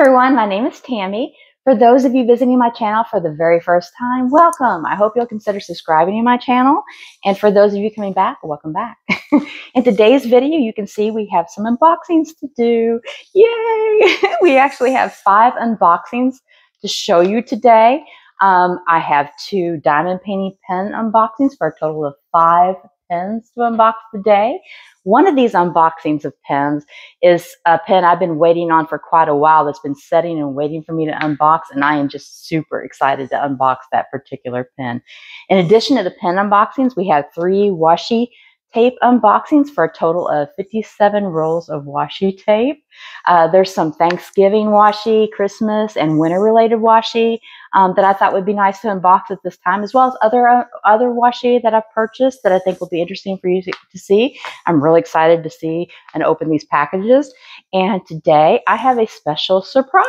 everyone, my name is Tammy. For those of you visiting my channel for the very first time, welcome. I hope you'll consider subscribing to my channel. And for those of you coming back, welcome back. In today's video, you can see we have some unboxings to do. Yay! we actually have five unboxings to show you today. Um, I have two diamond painting pen unboxings for a total of five pens to unbox today. One of these unboxings of pens is a pen I've been waiting on for quite a while that's been sitting and waiting for me to unbox, and I am just super excited to unbox that particular pen. In addition to the pen unboxings, we have three washi tape unboxings for a total of 57 rolls of washi tape. Uh, there's some Thanksgiving washi, Christmas, and winter related washi um, that I thought would be nice to unbox at this time, as well as other uh, other washi that I've purchased that I think will be interesting for you to, to see. I'm really excited to see and open these packages. And today I have a special surprise.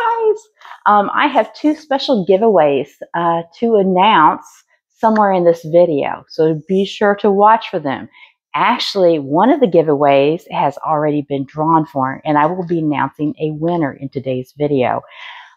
Um, I have two special giveaways uh, to announce somewhere in this video. So be sure to watch for them. Actually, one of the giveaways has already been drawn for, and I will be announcing a winner in today's video.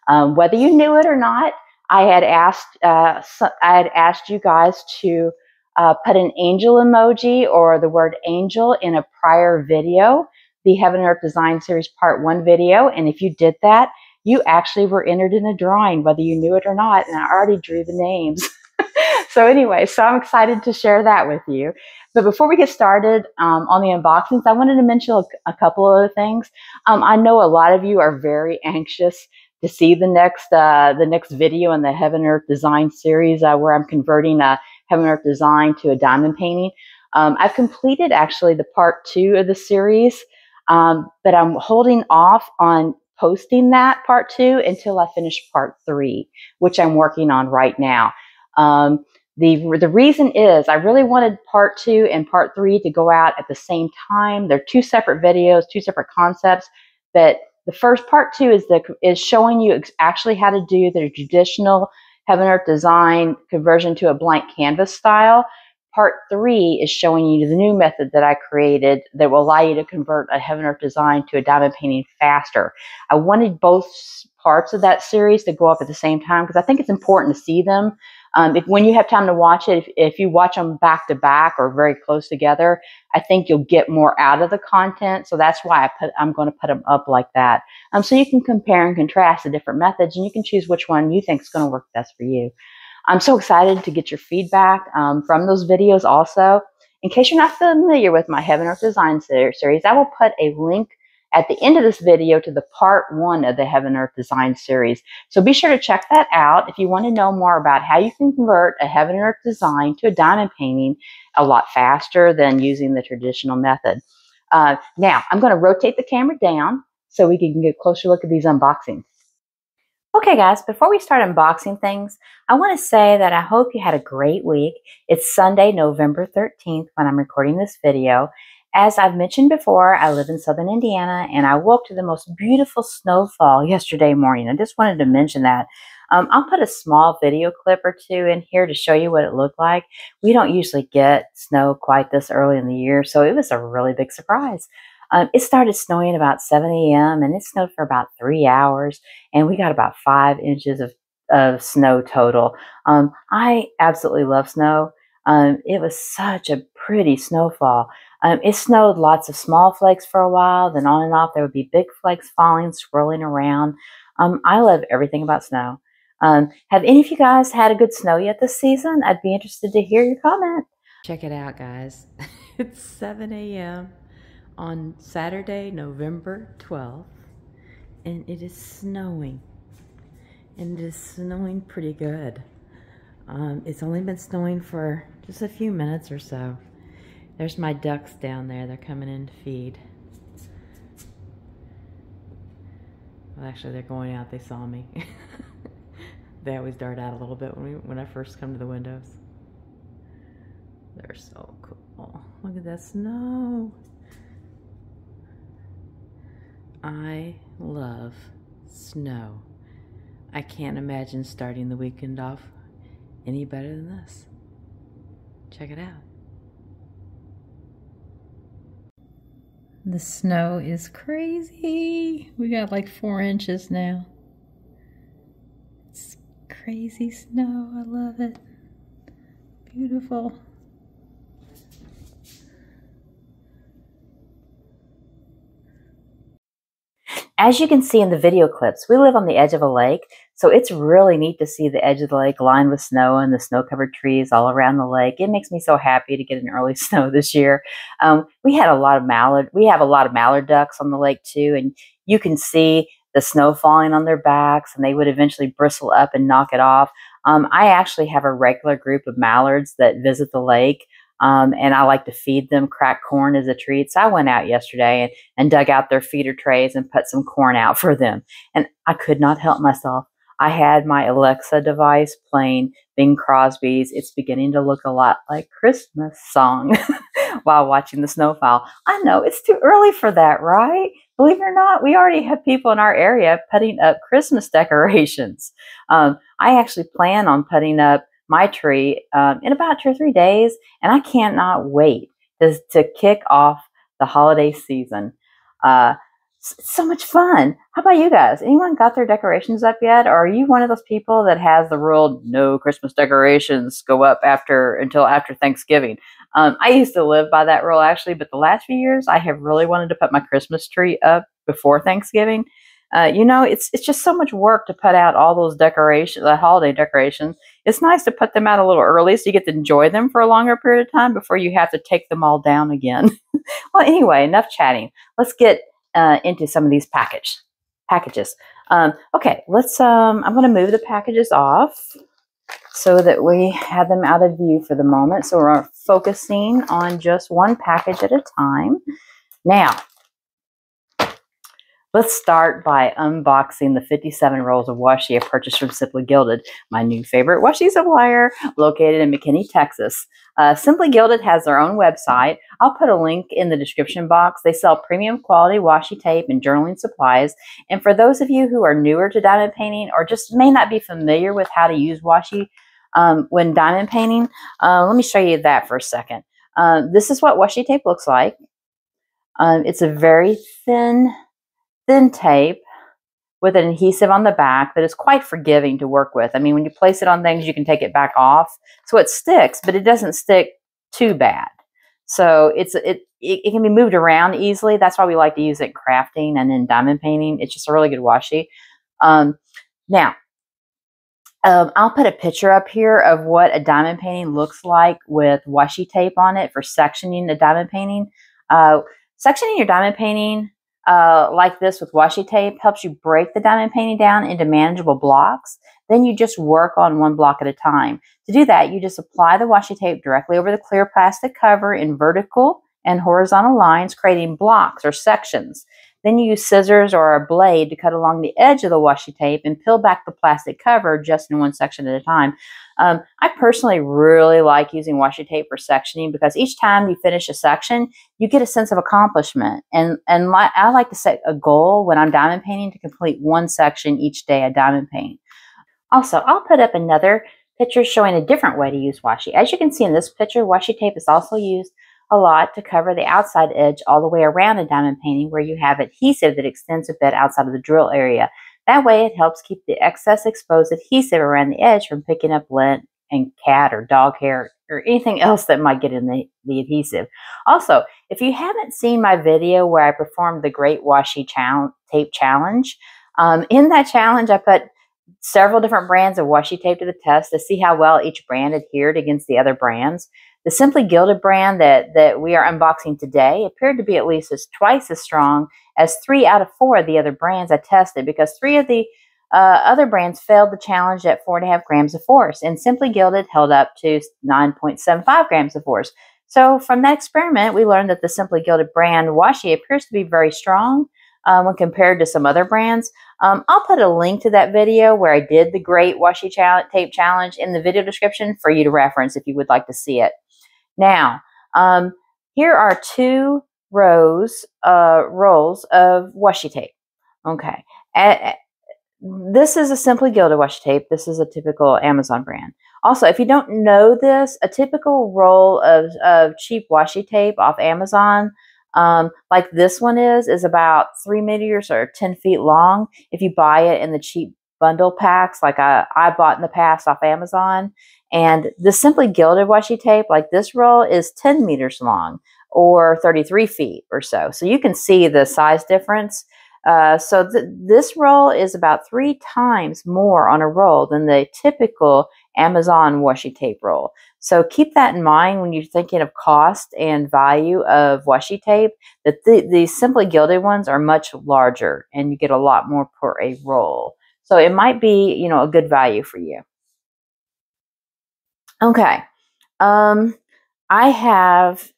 Um, whether you knew it or not, I had asked uh, I had asked you guys to uh, put an angel emoji or the word angel in a prior video, the Heaven and Earth Design Series Part One video, and if you did that, you actually were entered in a drawing, whether you knew it or not. And I already drew the names. so anyway, so I'm excited to share that with you. But before we get started um, on the unboxings, I wanted to mention a, a couple other things. Um, I know a lot of you are very anxious to see the next uh, the next video in the Heaven Earth Design series uh, where I'm converting a Heaven Earth Design to a diamond painting. Um, I've completed actually the part two of the series, um, but I'm holding off on posting that part two until I finish part three, which I'm working on right now. Um, the, the reason is I really wanted part two and part three to go out at the same time. They're two separate videos, two separate concepts, but the first part two is the is showing you actually how to do the traditional heaven earth design conversion to a blank canvas style. Part three is showing you the new method that I created that will allow you to convert a heaven earth design to a diamond painting faster. I wanted both parts of that series to go up at the same time because I think it's important to see them um, if when you have time to watch it, if, if you watch them back to back or very close together, I think you'll get more out of the content. So that's why I put I'm going to put them up like that. Um, so you can compare and contrast the different methods, and you can choose which one you think is going to work best for you. I'm so excited to get your feedback um, from those videos. Also, in case you're not familiar with my Heaven Earth Design series, I will put a link at the end of this video to the part one of the Heaven Earth Design series. So be sure to check that out if you want to know more about how you can convert a Heaven Earth design to a diamond painting a lot faster than using the traditional method. Uh, now, I'm going to rotate the camera down so we can get a closer look at these unboxings. Okay, guys, before we start unboxing things, I want to say that I hope you had a great week. It's Sunday, November 13th when I'm recording this video, as I've mentioned before, I live in southern Indiana and I woke to the most beautiful snowfall yesterday morning. I just wanted to mention that. Um, I'll put a small video clip or two in here to show you what it looked like. We don't usually get snow quite this early in the year, so it was a really big surprise. Um, it started snowing about 7 a.m. and it snowed for about three hours, and we got about five inches of, of snow total. Um, I absolutely love snow. Um, it was such a pretty snowfall. Um, it snowed lots of small flakes for a while, then on and off there would be big flakes falling, swirling around. Um, I love everything about snow. Um, have any of you guys had a good snow yet this season? I'd be interested to hear your comment. Check it out, guys. it's 7 a.m. on Saturday, November 12th, and it is snowing. And it is snowing pretty good. Um, it's only been snowing for just a few minutes or so. There's my ducks down there. They're coming in to feed. Well, actually, they're going out. They saw me. they always dart out a little bit when, we, when I first come to the windows. They're so cool. Look at that snow. I love snow. I can't imagine starting the weekend off any better than this. Check it out. The snow is crazy. We got like four inches now. It's crazy snow. I love it. Beautiful. As you can see in the video clips, we live on the edge of a lake, so it's really neat to see the edge of the lake lined with snow and the snow-covered trees all around the lake. It makes me so happy to get an early snow this year. Um, we had a lot of mallard. We have a lot of mallard ducks on the lake too, and you can see the snow falling on their backs, and they would eventually bristle up and knock it off. Um, I actually have a regular group of mallards that visit the lake. Um, and I like to feed them cracked corn as a treat. So I went out yesterday and, and dug out their feeder trays and put some corn out for them. And I could not help myself. I had my Alexa device playing Bing Crosby's It's Beginning to Look a Lot Like Christmas song while watching the snowfall. I know it's too early for that, right? Believe it or not, we already have people in our area putting up Christmas decorations. Um, I actually plan on putting up my tree um, in about two or three days, and I cannot wait to, to kick off the holiday season. Uh, so much fun. How about you guys? Anyone got their decorations up yet? Or are you one of those people that has the rule no Christmas decorations go up after until after Thanksgiving? Um, I used to live by that rule actually, but the last few years I have really wanted to put my Christmas tree up before Thanksgiving uh, you know, it's it's just so much work to put out all those decorations, the holiday decorations. It's nice to put them out a little early so you get to enjoy them for a longer period of time before you have to take them all down again. well, anyway, enough chatting. Let's get uh, into some of these package packages. Um, okay, let's. Um, I'm going to move the packages off so that we have them out of view for the moment. So we're focusing on just one package at a time. Now, Let's start by unboxing the 57 rolls of washi I purchased from Simply Gilded, my new favorite washi supplier located in McKinney, Texas. Uh, Simply Gilded has their own website. I'll put a link in the description box. They sell premium quality washi tape and journaling supplies. And for those of you who are newer to diamond painting or just may not be familiar with how to use washi um, when diamond painting, uh, let me show you that for a second. Uh, this is what washi tape looks like. Um, it's a very thin thin tape with an adhesive on the back that is quite forgiving to work with. I mean, when you place it on things, you can take it back off. So it sticks, but it doesn't stick too bad. So it's it, it, it can be moved around easily. That's why we like to use it in crafting and in diamond painting. It's just a really good washi. Um, now, um, I'll put a picture up here of what a diamond painting looks like with washi tape on it for sectioning the diamond painting. Uh, sectioning your diamond painting uh, like this with washi tape helps you break the diamond painting down into manageable blocks. Then you just work on one block at a time. To do that, you just apply the washi tape directly over the clear plastic cover in vertical and horizontal lines, creating blocks or sections. Then you use scissors or a blade to cut along the edge of the washi tape and peel back the plastic cover just in one section at a time. Um, I personally really like using washi tape for sectioning because each time you finish a section, you get a sense of accomplishment. And, and my, I like to set a goal when I'm diamond painting to complete one section each day I diamond paint. Also, I'll put up another picture showing a different way to use washi. As you can see in this picture, washi tape is also used a lot to cover the outside edge all the way around a diamond painting where you have adhesive that extends a bit outside of the drill area. That way it helps keep the excess exposed adhesive around the edge from picking up lint and cat or dog hair or anything else that might get in the, the adhesive. Also, if you haven't seen my video where I performed the Great Washi Tape Challenge, um, in that challenge I put several different brands of washi tape to the test to see how well each brand adhered against the other brands. The Simply Gilded brand that, that we are unboxing today appeared to be at least as twice as strong as three out of four of the other brands I tested because three of the uh, other brands failed the challenge at four and a half grams of force, and Simply Gilded held up to 9.75 grams of force. So, from that experiment, we learned that the Simply Gilded brand washi appears to be very strong uh, when compared to some other brands. Um, I'll put a link to that video where I did the Great Washi Tape Challenge in the video description for you to reference if you would like to see it. Now, um, here are two rows, uh, rolls of washi tape. Okay. this is a Simply Gilded washi tape. This is a typical Amazon brand. Also, if you don't know this, a typical roll of, of cheap washi tape off Amazon, um, like this one is, is about three meters or 10 feet long. If you buy it in the cheap bundle packs like I, I bought in the past off Amazon. And the Simply Gilded washi tape, like this roll, is 10 meters long or 33 feet or so. So you can see the size difference. Uh, so th this roll is about three times more on a roll than the typical Amazon washi tape roll. So keep that in mind when you're thinking of cost and value of washi tape, that the, the Simply Gilded ones are much larger and you get a lot more per a roll. So it might be, you know, a good value for you. Okay. Um, I have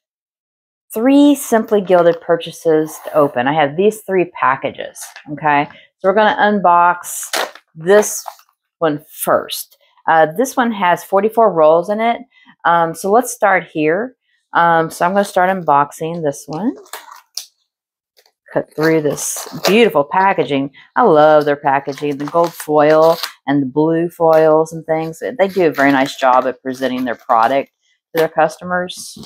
three Simply Gilded purchases to open. I have these three packages, okay? So we're going to unbox this one first. Uh, this one has 44 rolls in it. Um, so let's start here. Um, so I'm going to start unboxing this one. Cut through this beautiful packaging. I love their packaging. The gold foil and the blue foils and things. They do a very nice job at presenting their product to their customers.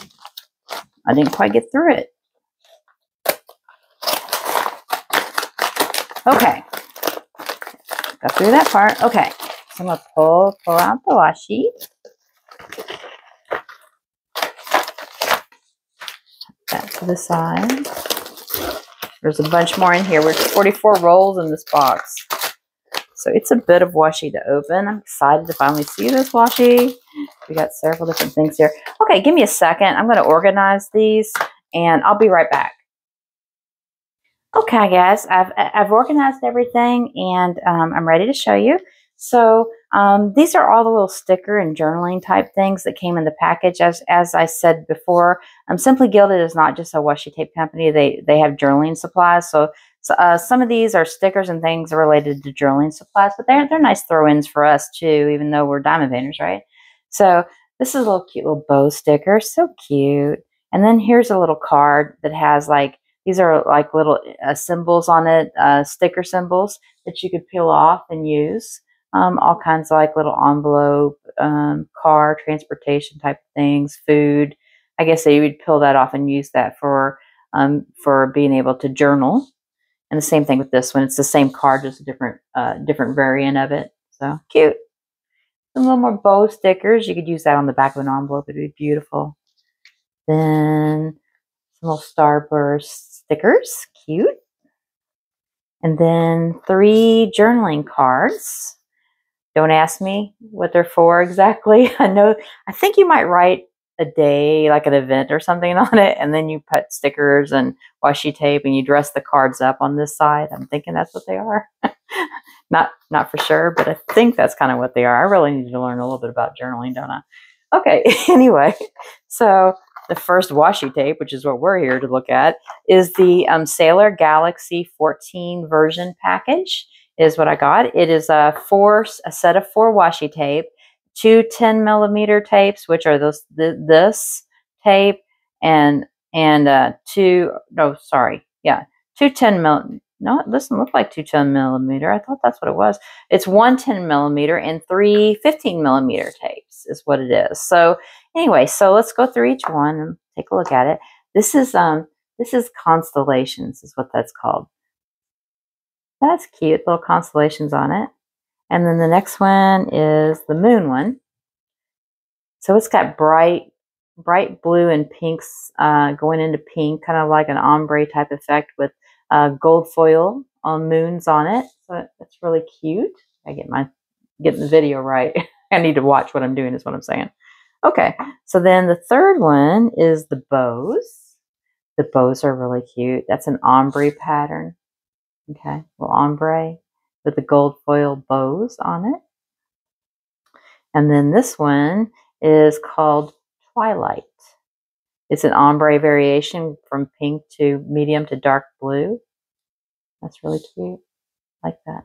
I didn't quite get through it. Okay. Got through that part. Okay. So I'm going to pull, pull out the washi. That to the side. There's a bunch more in here. There's 44 rolls in this box. So it's a bit of washi to open. I'm excited to finally see this washi. We got several different things here. Okay, give me a second. I'm going to organize these and I'll be right back. Okay, guys, I've, I've organized everything and um, I'm ready to show you. So um, these are all the little sticker and journaling type things that came in the package. As, as I said before, um, Simply Gilded is not just a washi tape company. They, they have journaling supplies. So, so uh, some of these are stickers and things related to journaling supplies, but they're, they're nice throw-ins for us too, even though we're diamond painters, right? So this is a little cute little bow sticker. So cute. And then here's a little card that has like, these are like little uh, symbols on it, uh, sticker symbols that you could peel off and use um, all kinds of like little envelope, um, car, transportation type things, food. I guess you would peel that off and use that for um, for being able to journal. And the same thing with this one. It's the same card, just a different uh, different variant of it. So cute. Some little more bow stickers. You could use that on the back of an envelope. It'd be beautiful. Then some little starburst stickers. Cute. And then three journaling cards. Don't ask me what they're for exactly. I know, I think you might write a day, like an event or something on it, and then you put stickers and washi tape and you dress the cards up on this side. I'm thinking that's what they are. not not for sure, but I think that's kind of what they are. I really need to learn a little bit about journaling, don't I? Okay, anyway, so the first washi tape, which is what we're here to look at, is the um, Sailor Galaxy 14 version package is what I got. It is a four, a set of four washi tape, two 10 millimeter tapes, which are this, this tape and, and, uh, two, no, sorry. Yeah. Two 10 mil, no, it doesn't look like two 10 millimeter. I thought that's what it was. It's one 10 millimeter and three 15 millimeter tapes is what it is. So anyway, so let's go through each one and take a look at it. This is, um, this is constellations is what that's called. That's cute, little constellations on it. And then the next one is the moon one. So it's got bright, bright blue and pinks uh, going into pink, kind of like an ombre type effect with uh, gold foil on moons on it. So it's really cute. I get my getting the video right. I need to watch what I'm doing is what I'm saying. Okay, so then the third one is the bows. The bows are really cute. That's an ombre pattern. Okay, little ombre with the gold foil bows on it. And then this one is called Twilight. It's an ombre variation from pink to medium to dark blue. That's really cute. Like that.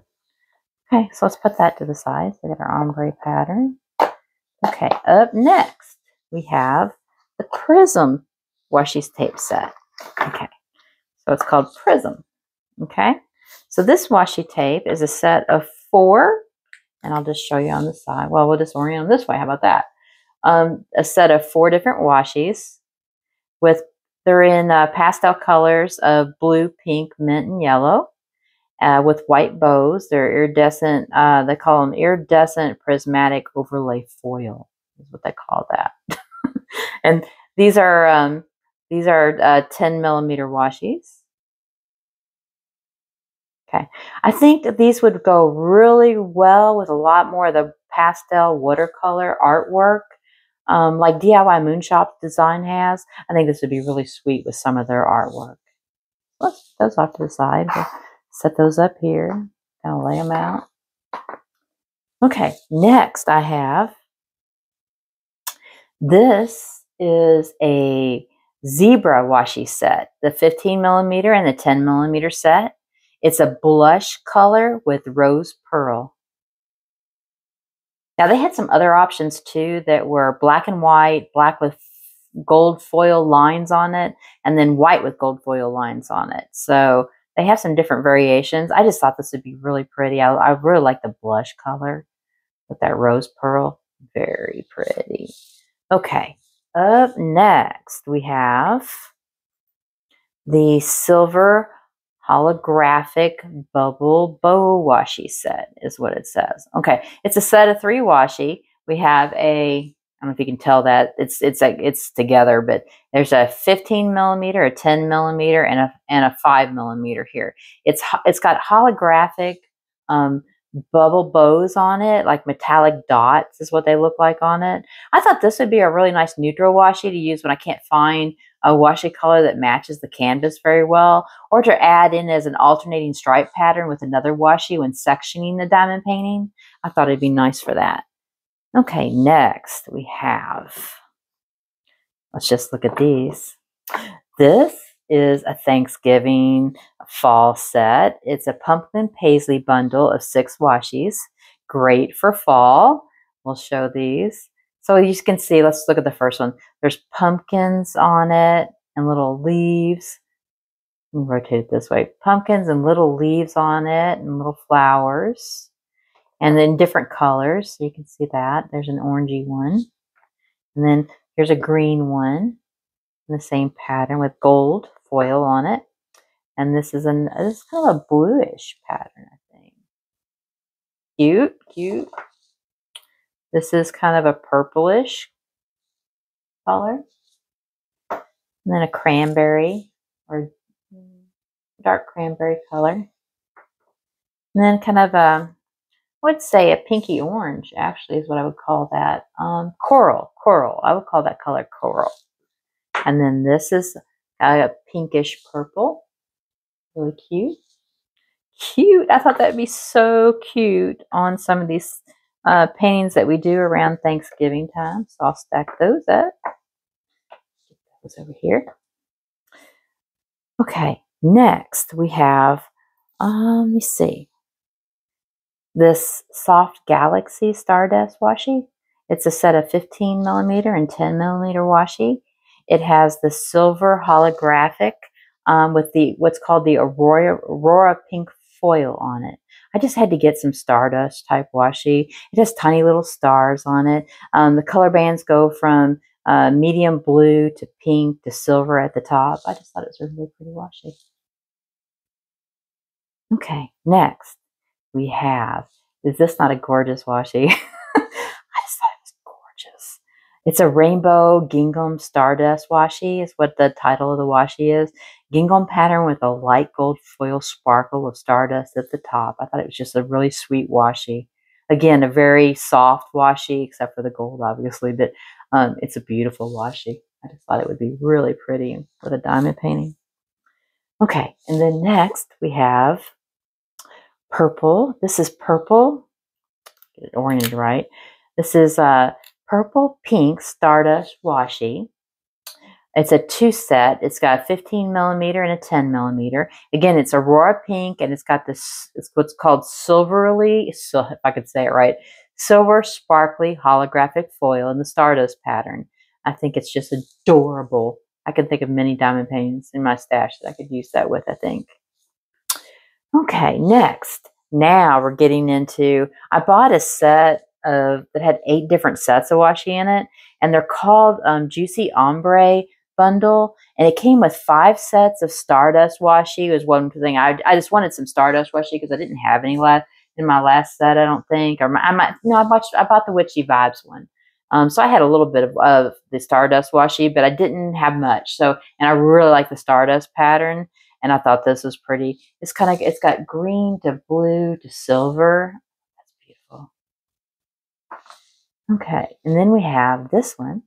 Okay, so let's put that to the side. We got our ombre pattern. Okay, up next we have the Prism washi tape set. Okay, so it's called Prism. Okay, so this washi tape is a set of four, and I'll just show you on the side. Well, we'll just orient them this way. How about that? Um, a set of four different washis with, they're in uh, pastel colors of blue, pink, mint, and yellow. uh, with white bows. They're iridescent, uh, they call them iridescent prismatic overlay foil is what they call that. and these are, um, these are uh, 10 millimeter washies. Okay, I think these would go really well with a lot more of the pastel watercolor artwork um, like DIY Moonshop Design has. I think this would be really sweet with some of their artwork. Let's put those off to the side. We'll set those up here. Kind of lay them out. Okay, next I have this is a zebra washi set, the 15 millimeter and the 10 millimeter set. It's a blush color with rose pearl. Now they had some other options too that were black and white, black with gold foil lines on it, and then white with gold foil lines on it. So they have some different variations. I just thought this would be really pretty. I, I really like the blush color with that rose pearl. Very pretty. Okay, up next we have the silver holographic bubble bow washi set is what it says. Okay, it's a set of three washi. We have a I don't know if you can tell that it's it's like it's together, but there's a 15 millimeter, a 10 millimeter, and a and a five millimeter here. It's it's got holographic um, bubble bows on it, like metallic dots is what they look like on it. I thought this would be a really nice neutral washi to use when I can't find a washi color that matches the canvas very well, or to add in as an alternating stripe pattern with another washi when sectioning the diamond painting. I thought it'd be nice for that. Okay, next we have, let's just look at these. This is a Thanksgiving fall set. It's a pumpkin paisley bundle of six washies. Great for fall. We'll show these. So you can see, let's look at the first one. There's pumpkins on it and little leaves. rotate it this way. Pumpkins and little leaves on it and little flowers. And then different colors. So you can see that. There's an orangey one. And then here's a green one in the same pattern with gold foil on it. And this is an this is kind of a bluish pattern, I think. Cute, cute. This is kind of a purplish color. And then a cranberry or dark cranberry color. And then kind of a, I would say a pinky orange actually is what I would call that. Um, coral, coral. I would call that color coral. And then this is a pinkish purple. Really cute. Cute. I thought that'd be so cute on some of these uh, paintings that we do around Thanksgiving time. So I'll stack those up. Get those over here. Okay, next we have, um, let me see, this Soft Galaxy Stardust washi. It's a set of 15 millimeter and 10 millimeter washi. It has the silver holographic um, with the what's called the Aurora, Aurora pink foil on it. I just had to get some Stardust type washi. It has tiny little stars on it. Um, the color bands go from uh, medium blue to pink to silver at the top. I just thought it was really pretty washi. Okay, next we have, is this not a gorgeous washi? I just thought it was gorgeous. It's a rainbow gingham stardust washi is what the title of the washi is. Gingham pattern with a light gold foil sparkle of stardust at the top. I thought it was just a really sweet washi. Again, a very soft washi, except for the gold, obviously, but um, it's a beautiful washi. I just thought it would be really pretty with a diamond painting. Okay, and then next we have purple. This is purple. Get it oriented right. This is uh, purple pink Stardust washi. It's a two set. It's got a 15 millimeter and a 10 millimeter. Again, it's Aurora pink and it's got this, it's what's called silverly, so if I could say it right, silver sparkly holographic foil in the Stardust pattern. I think it's just adorable. I can think of many diamond paintings in my stash that I could use that with, I think. Okay, next. Now we're getting into, I bought a set of that had eight different sets of washi in it, and they're called um, Juicy Ombre bundle. And it came with five sets of Stardust washi. Was one thing I, I just wanted some Stardust washi because I didn't have any left in my last set, I don't think. Or my, I might, no, I bought, I bought the Witchy Vibes one. Um, so I had a little bit of, of the Stardust washi, but I didn't have much. So, and I really like the Stardust pattern. And I thought this was pretty. It's kind of, it's got green to blue to silver. That's beautiful. Okay. And then we have this one,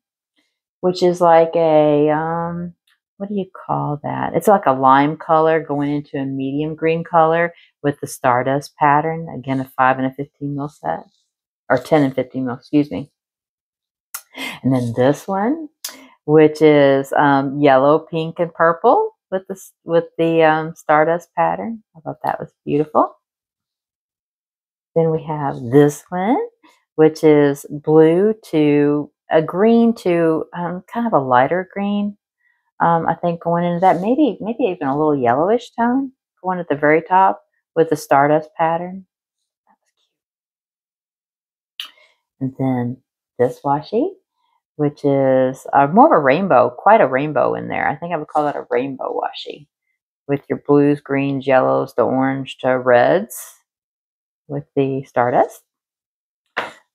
which is like a, um, what do you call that? It's like a lime color going into a medium green color with the Stardust pattern. Again, a 5 and a 15 mil set. Or 10 and 15 mil, excuse me. And then this one, which is um, yellow, pink, and purple with the, with the um, Stardust pattern. I thought that was beautiful. Then we have this one, which is blue to a green to um, kind of a lighter green um, I think going into that, maybe maybe even a little yellowish tone going at the very top with the stardust pattern. And then this washi, which is uh, more of a rainbow, quite a rainbow in there. I think I would call that a rainbow washi with your blues, greens, yellows, the orange to reds with the stardust.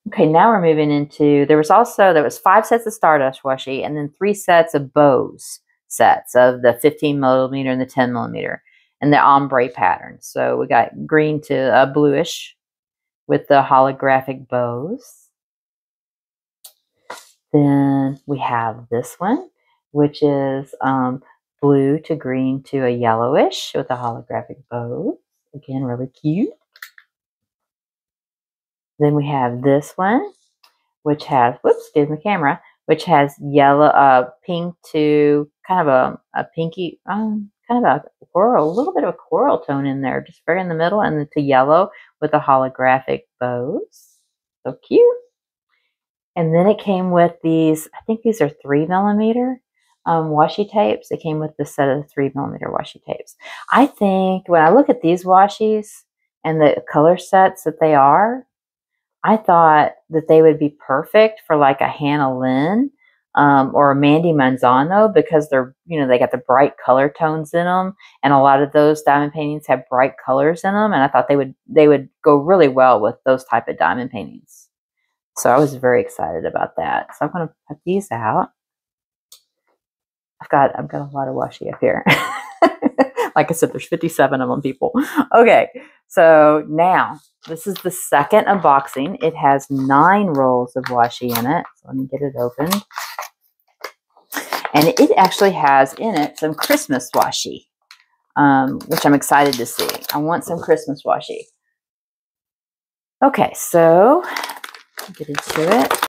Okay, now we're moving into, there was also, there was five sets of Stardust washi and then three sets of bows sets of the 15 millimeter and the 10 millimeter and the ombre pattern. So we got green to a bluish with the holographic bows. Then we have this one, which is um, blue to green to a yellowish with the holographic bows. Again, really cute. Then we have this one, which has, whoops, excuse the camera, which has yellow, uh, pink to kind of a, a pinky, um, kind of a coral, a little bit of a coral tone in there, just very in the middle, and it's to yellow with the holographic bows. So cute. And then it came with these, I think these are three millimeter um, washi tapes. It came with the set of three millimeter washi tapes. I think when I look at these washies and the color sets that they are, I thought that they would be perfect for like a Hannah Lynn um, or a Mandie Manzano because they're, you know, they got the bright color tones in them. And a lot of those diamond paintings have bright colors in them. And I thought they would, they would go really well with those type of diamond paintings. So I was very excited about that. So I'm going to put these out. I've got, I've got a lot of washi up here. like I said, there's 57 of them, people. Okay, so now this is the second unboxing. It has nine rolls of washi in it. So let me get it open. And it actually has in it some Christmas washi, um, which I'm excited to see. I want some Christmas washi. Okay, so get into it.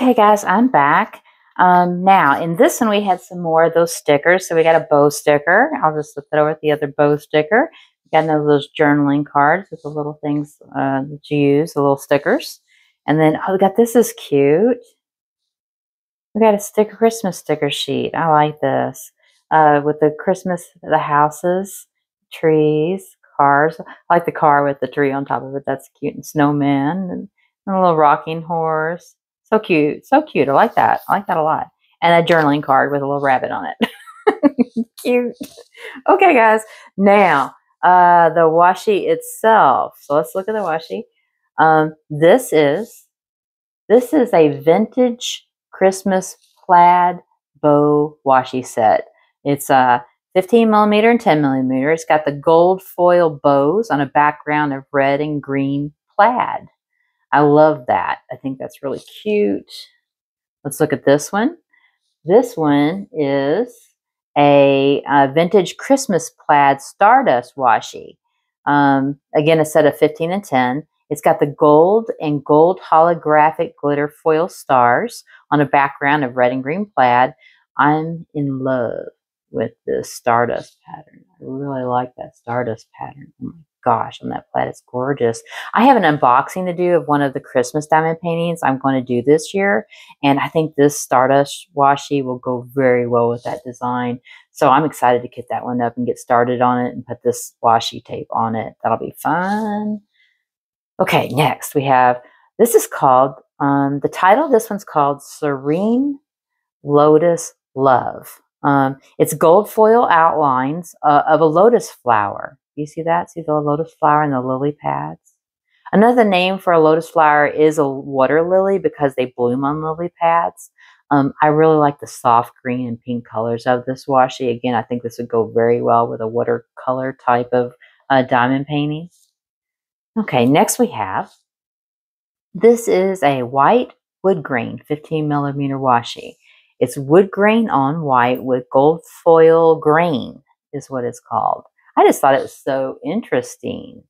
Okay, guys, I'm back. Um, now, in this one, we had some more of those stickers. So we got a bow sticker. I'll just flip it over with the other bow sticker. We got another those journaling cards with the little things uh, that you use, the little stickers. And then, oh, we got this is cute. We got a sticker Christmas sticker sheet. I like this. Uh, with the Christmas, the houses, trees, cars. I like the car with the tree on top of it. That's cute. And snowmen and, and a little rocking horse. So cute. So cute. I like that. I like that a lot. And a journaling card with a little rabbit on it. cute. Okay, guys. Now, uh, the washi itself. So let's look at the washi. Um, this is this is a vintage Christmas plaid bow washi set. It's a uh, 15 millimeter and 10 millimeter. It's got the gold foil bows on a background of red and green plaid. I love that. I think that's really cute. Let's look at this one. This one is a, a vintage Christmas plaid Stardust washi. Um, again, a set of 15 and 10. It's got the gold and gold holographic glitter foil stars on a background of red and green plaid. I'm in love with this Stardust pattern. I really like that Stardust pattern. Oh my gosh, on that plaid, it's gorgeous. I have an unboxing to do of one of the Christmas diamond paintings I'm going to do this year. And I think this Stardust washi will go very well with that design. So I'm excited to get that one up and get started on it and put this washi tape on it. That'll be fun. Okay, next we have, this is called, um, the title this one's called Serene Lotus Love. Um, it's gold foil outlines uh, of a lotus flower. You see that? See the lotus flower and the lily pads? Another name for a lotus flower is a water lily because they bloom on lily pads. Um, I really like the soft green and pink colors of this washi. Again, I think this would go very well with a watercolor type of uh, diamond painting. Okay, next we have, this is a white wood grain 15 millimeter washi. It's wood grain on white with gold foil grain is what it's called. I just thought it was so interesting.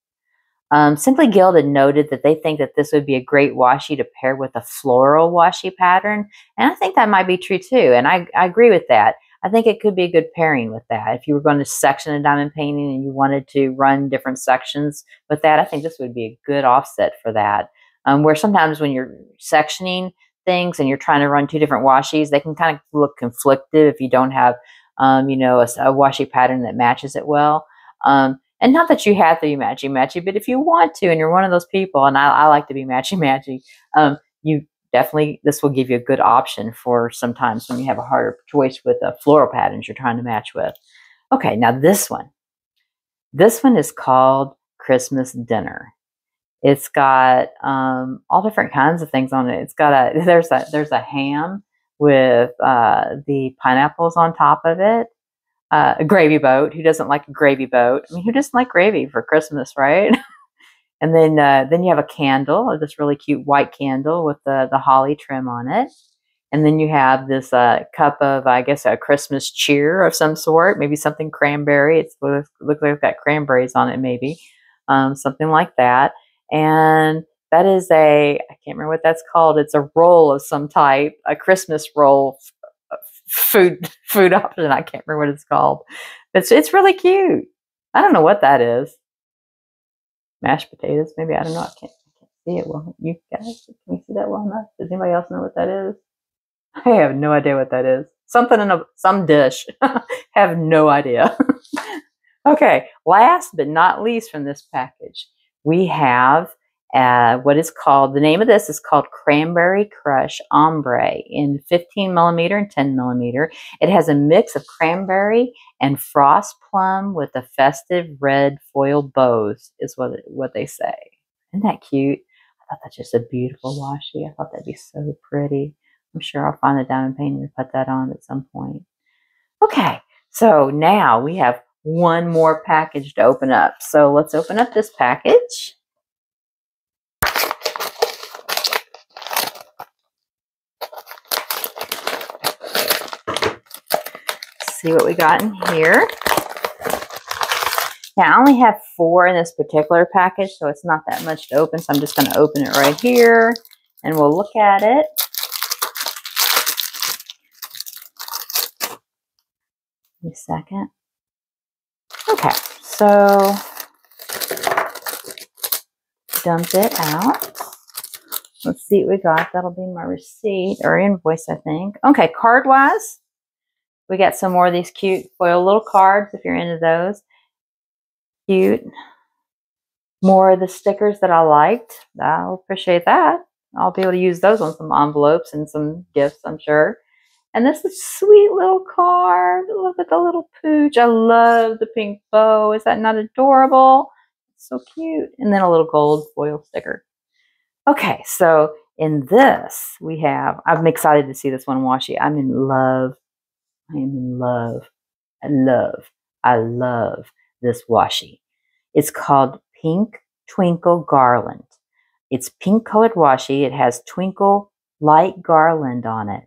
Um, Simply Gilded noted that they think that this would be a great washi to pair with a floral washi pattern. And I think that might be true too. And I, I agree with that. I think it could be a good pairing with that. If you were going to section a diamond painting and you wanted to run different sections with that, I think this would be a good offset for that. Um, where sometimes when you're sectioning, things and you're trying to run two different washis, they can kind of look conflicted if you don't have, um, you know, a, a, washi pattern that matches it well. Um, and not that you have to be matchy matchy, but if you want to, and you're one of those people, and I, I like to be matchy matchy, um, you definitely this will give you a good option for sometimes when you have a harder choice with the floral patterns you're trying to match with. Okay, now this one. This one is called Christmas Dinner. It's got um, all different kinds of things on it. It's got a there's a there's a ham with uh, the pineapples on top of it. Uh, a gravy boat. Who doesn't like a gravy boat? I mean, who doesn't like gravy for Christmas, right? and then uh, then you have a candle, this really cute white candle with the the holly trim on it. And then you have this uh, cup of, I guess, a Christmas cheer of some sort, maybe something cranberry. It looks, looks like it's got cranberries on it, maybe um, something like that and that is a I can't remember what that's called. It's a roll of some type, a Christmas roll food food option. I can't remember what it's called. It's it's really cute. I don't know what that is. Mashed potatoes, maybe. I don't know. I can't, I can't see it well. You guys, can you see that well enough? Does anybody else know what that is? I have no idea what that is. Something in a some dish. have no idea. okay, last but not least from this package we have uh, what is called, the name of this is called Cranberry Crush Ombre in 15 millimeter and 10 millimeter. It has a mix of cranberry and frost plum with the festive red foil bows is what, what they say. Isn't that cute? I thought that's just a beautiful washi. I thought that'd be so pretty. I'm sure I'll find a diamond painting to put that on at some point. Okay, so now we have one more package to open up. So let's open up this package. See what we got in here. Now, I only have four in this particular package, so it's not that much to open. So I'm just going to open it right here, and we'll look at it. Give a second. Okay, so dump it out. Let's see what we got. That'll be my receipt or invoice, I think. Okay, card-wise, we got some more of these cute foil little cards if you're into those. Cute. More of the stickers that I liked. I'll appreciate that. I'll be able to use those on some envelopes and some gifts, I'm sure. And this is a sweet little card. Look at the little pooch. I love the pink bow. Is that not adorable? It's so cute. And then a little gold foil sticker. Okay, so in this we have, I'm excited to see this one washi. I'm in love. I am in love. I love, I love this washi. It's called Pink Twinkle Garland. It's pink colored washi. It has twinkle light garland on it.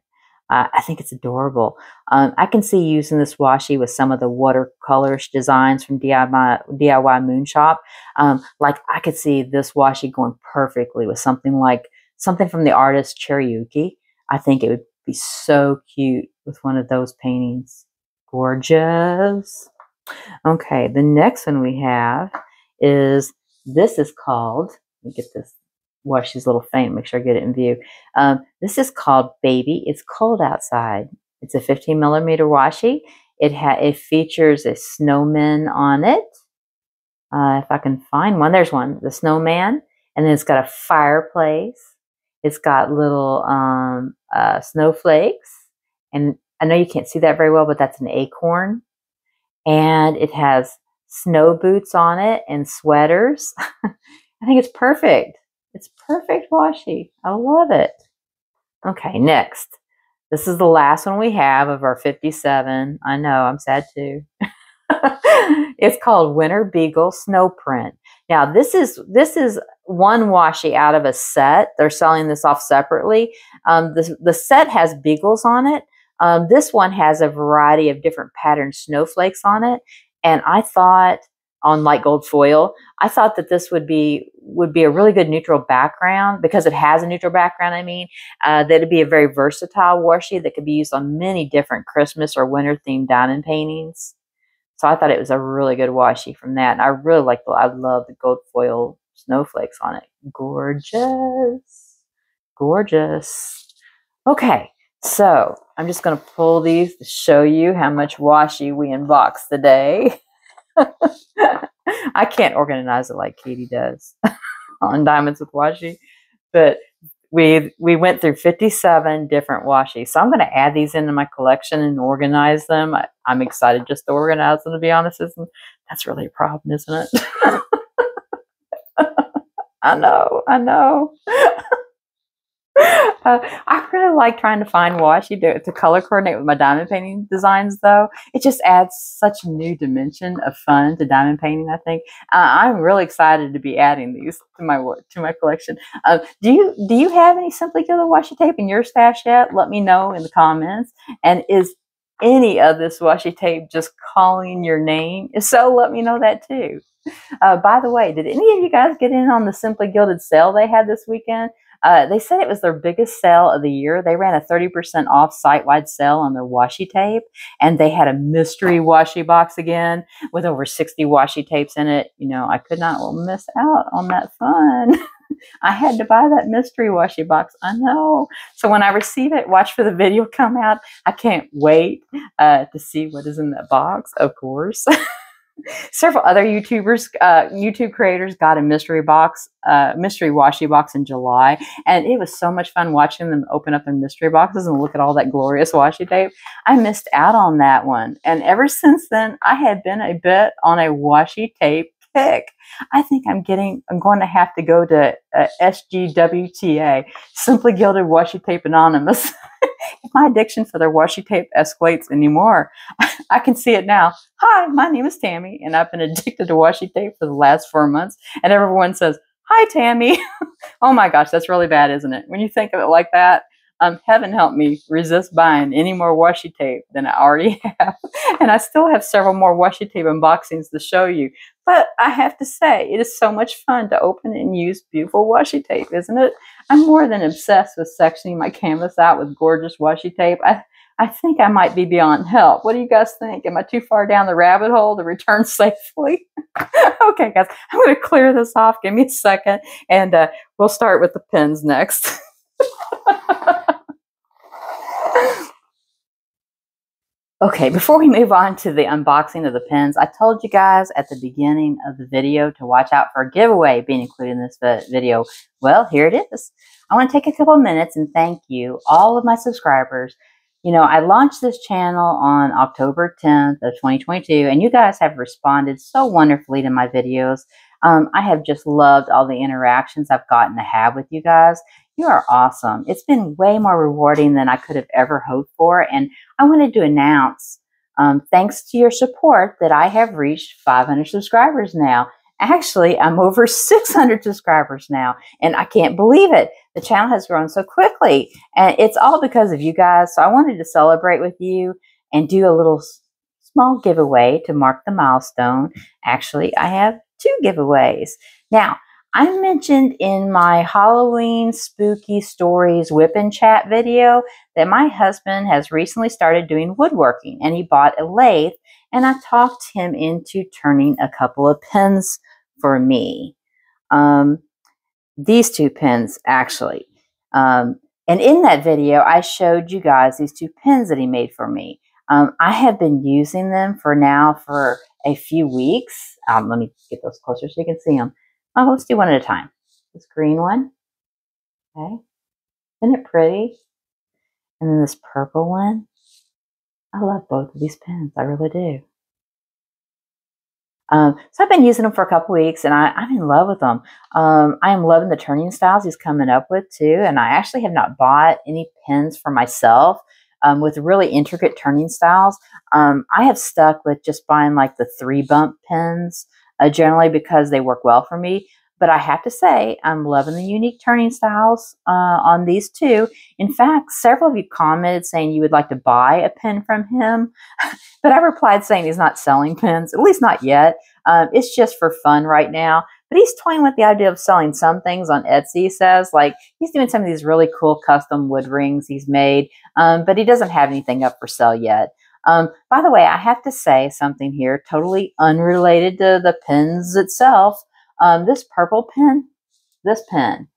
Uh, I think it's adorable. Um, I can see using this washi with some of the watercolors designs from DIY, DIY Moon Shop. Um, like I could see this washi going perfectly with something like something from the artist Cherriyuki. I think it would be so cute with one of those paintings. Gorgeous. Okay, the next one we have is this is called, let me get this washi little faint, make sure I get it in view. Um, this is called Baby. It's cold outside. It's a 15 millimeter washi. It ha- it features a snowman on it. Uh, if I can find one, there's one. The snowman, and then it's got a fireplace. It's got little um, uh, snowflakes, and I know you can't see that very well, but that's an acorn. And it has snow boots on it and sweaters. I think it's perfect. It's perfect washi. I love it. Okay, next. This is the last one we have of our 57. I know, I'm sad too. it's called Winter Beagle Snow Print. Now, this is this is one washi out of a set. They're selling this off separately. Um, the, the set has beagles on it. Um, this one has a variety of different pattern snowflakes on it. And I thought on light gold foil, I thought that this would be would be a really good neutral background because it has a neutral background. I mean, uh, that would be a very versatile washi that could be used on many different Christmas or winter themed diamond paintings. So I thought it was a really good washi from that. And I really like the, I love the gold foil snowflakes on it. Gorgeous. Gorgeous. Okay. So I'm just going to pull these to show you how much washi we unboxed today. I can't organize it like Katie does on Diamonds with Washi, but we we went through 57 different washi. So I'm going to add these into my collection and organize them. I, am excited just to organize them, to be honest. Isn't, that's really a problem, isn't it? I know, I know. Uh, I really like trying to find washi to, to color coordinate with my diamond painting designs, though. It just adds such a new dimension of fun to diamond painting. I think uh, I'm really excited to be adding these to my to my collection. Uh, do you do you have any Simply Gilded washi tape in your stash yet? Let me know in the comments. And is any of this washi tape just calling your name? If so, let me know that too. Uh, by the way, did any of you guys get in on the Simply Gilded sale they had this weekend? Uh, they said it was their biggest sale of the year. They ran a 30% off site wide sale on their washi tape, and they had a mystery washi box again with over 60 washi tapes in it. You know, I could not miss out on that fun. I had to buy that mystery washi box. I know. So when I receive it, watch for the video come out. I can't wait uh, to see what is in that box, of course. several other YouTubers, uh, YouTube creators got a mystery box, uh, mystery washi box in July, and it was so much fun watching them open up their mystery boxes and look at all that glorious washi tape. I missed out on that one, and ever since then, I have been a bit on a washi tape kick. I think I'm getting, I'm going to have to go to uh, SGWTA, Simply Gilded Washi Tape Anonymous. if my addiction for their washi tape escalates anymore, I can see it now. Hi, my name is Tammy, and I've been addicted to washi tape for the last four months. And everyone says, Hi, Tammy. oh my gosh, that's really bad, isn't it? When you think of it like that, um, heaven help me resist buying any more washi tape than I already have. and I still have several more washi tape unboxings to show you. But I have to say, it is so much fun to open and use beautiful washi tape, isn't it? I'm more than obsessed with sectioning my canvas out with gorgeous washi tape. I, I think I might be beyond help. What do you guys think? Am I too far down the rabbit hole to return safely? okay, guys, I'm going to clear this off. Give me a second, and uh, we'll start with the pins next. Okay, before we move on to the unboxing of the pens, I told you guys at the beginning of the video to watch out for a giveaway being included in this video. Well, here it is. I want to take a couple minutes and thank you, all of my subscribers. You know, I launched this channel on October 10th of 2022, and you guys have responded so wonderfully to my videos. Um, I have just loved all the interactions I've gotten to have with you guys. You are awesome. It's been way more rewarding than I could have ever hoped for. And I wanted to announce, um, thanks to your support, that I have reached 500 subscribers now. Actually, I'm over 600 subscribers now, and I can't believe it. The channel has grown so quickly, and it's all because of you guys. So I wanted to celebrate with you and do a little small giveaway to mark the milestone. Actually, I have two giveaways. Now, I mentioned in my Halloween spooky stories whip and chat video that my husband has recently started doing woodworking and he bought a lathe and I talked him into turning a couple of pins for me. Um, these two pens, actually. Um, and in that video, I showed you guys these two pens that he made for me. Um, I have been using them for now for a few weeks. Um, let me get those closer so you can see them. Oh, let's do one at a time. This green one. Okay. Isn't it pretty? And then this purple one. I love both of these pens. I really do. Um, so I've been using them for a couple weeks and I, am in love with them. Um, I am loving the turning styles he's coming up with too. And I actually have not bought any pens for myself um, with really intricate turning styles. Um, I have stuck with just buying like the three bump pins uh, generally because they work well for me. But I have to say, I'm loving the unique turning styles uh, on these two. In fact, several of you commented saying you would like to buy a pen from him. but I replied saying he's not selling pens, at least not yet. Um, it's just for fun right now. But he's toying with the idea of selling some things on Etsy, he says. Like he's doing some of these really cool custom wood rings he's made, um, but he doesn't have anything up for sale yet. Um, by the way, I have to say something here, totally unrelated to the pens itself. Um, this purple pen, this pen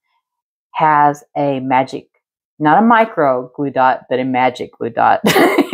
has a magic, not a micro glue dot, but a magic glue dot.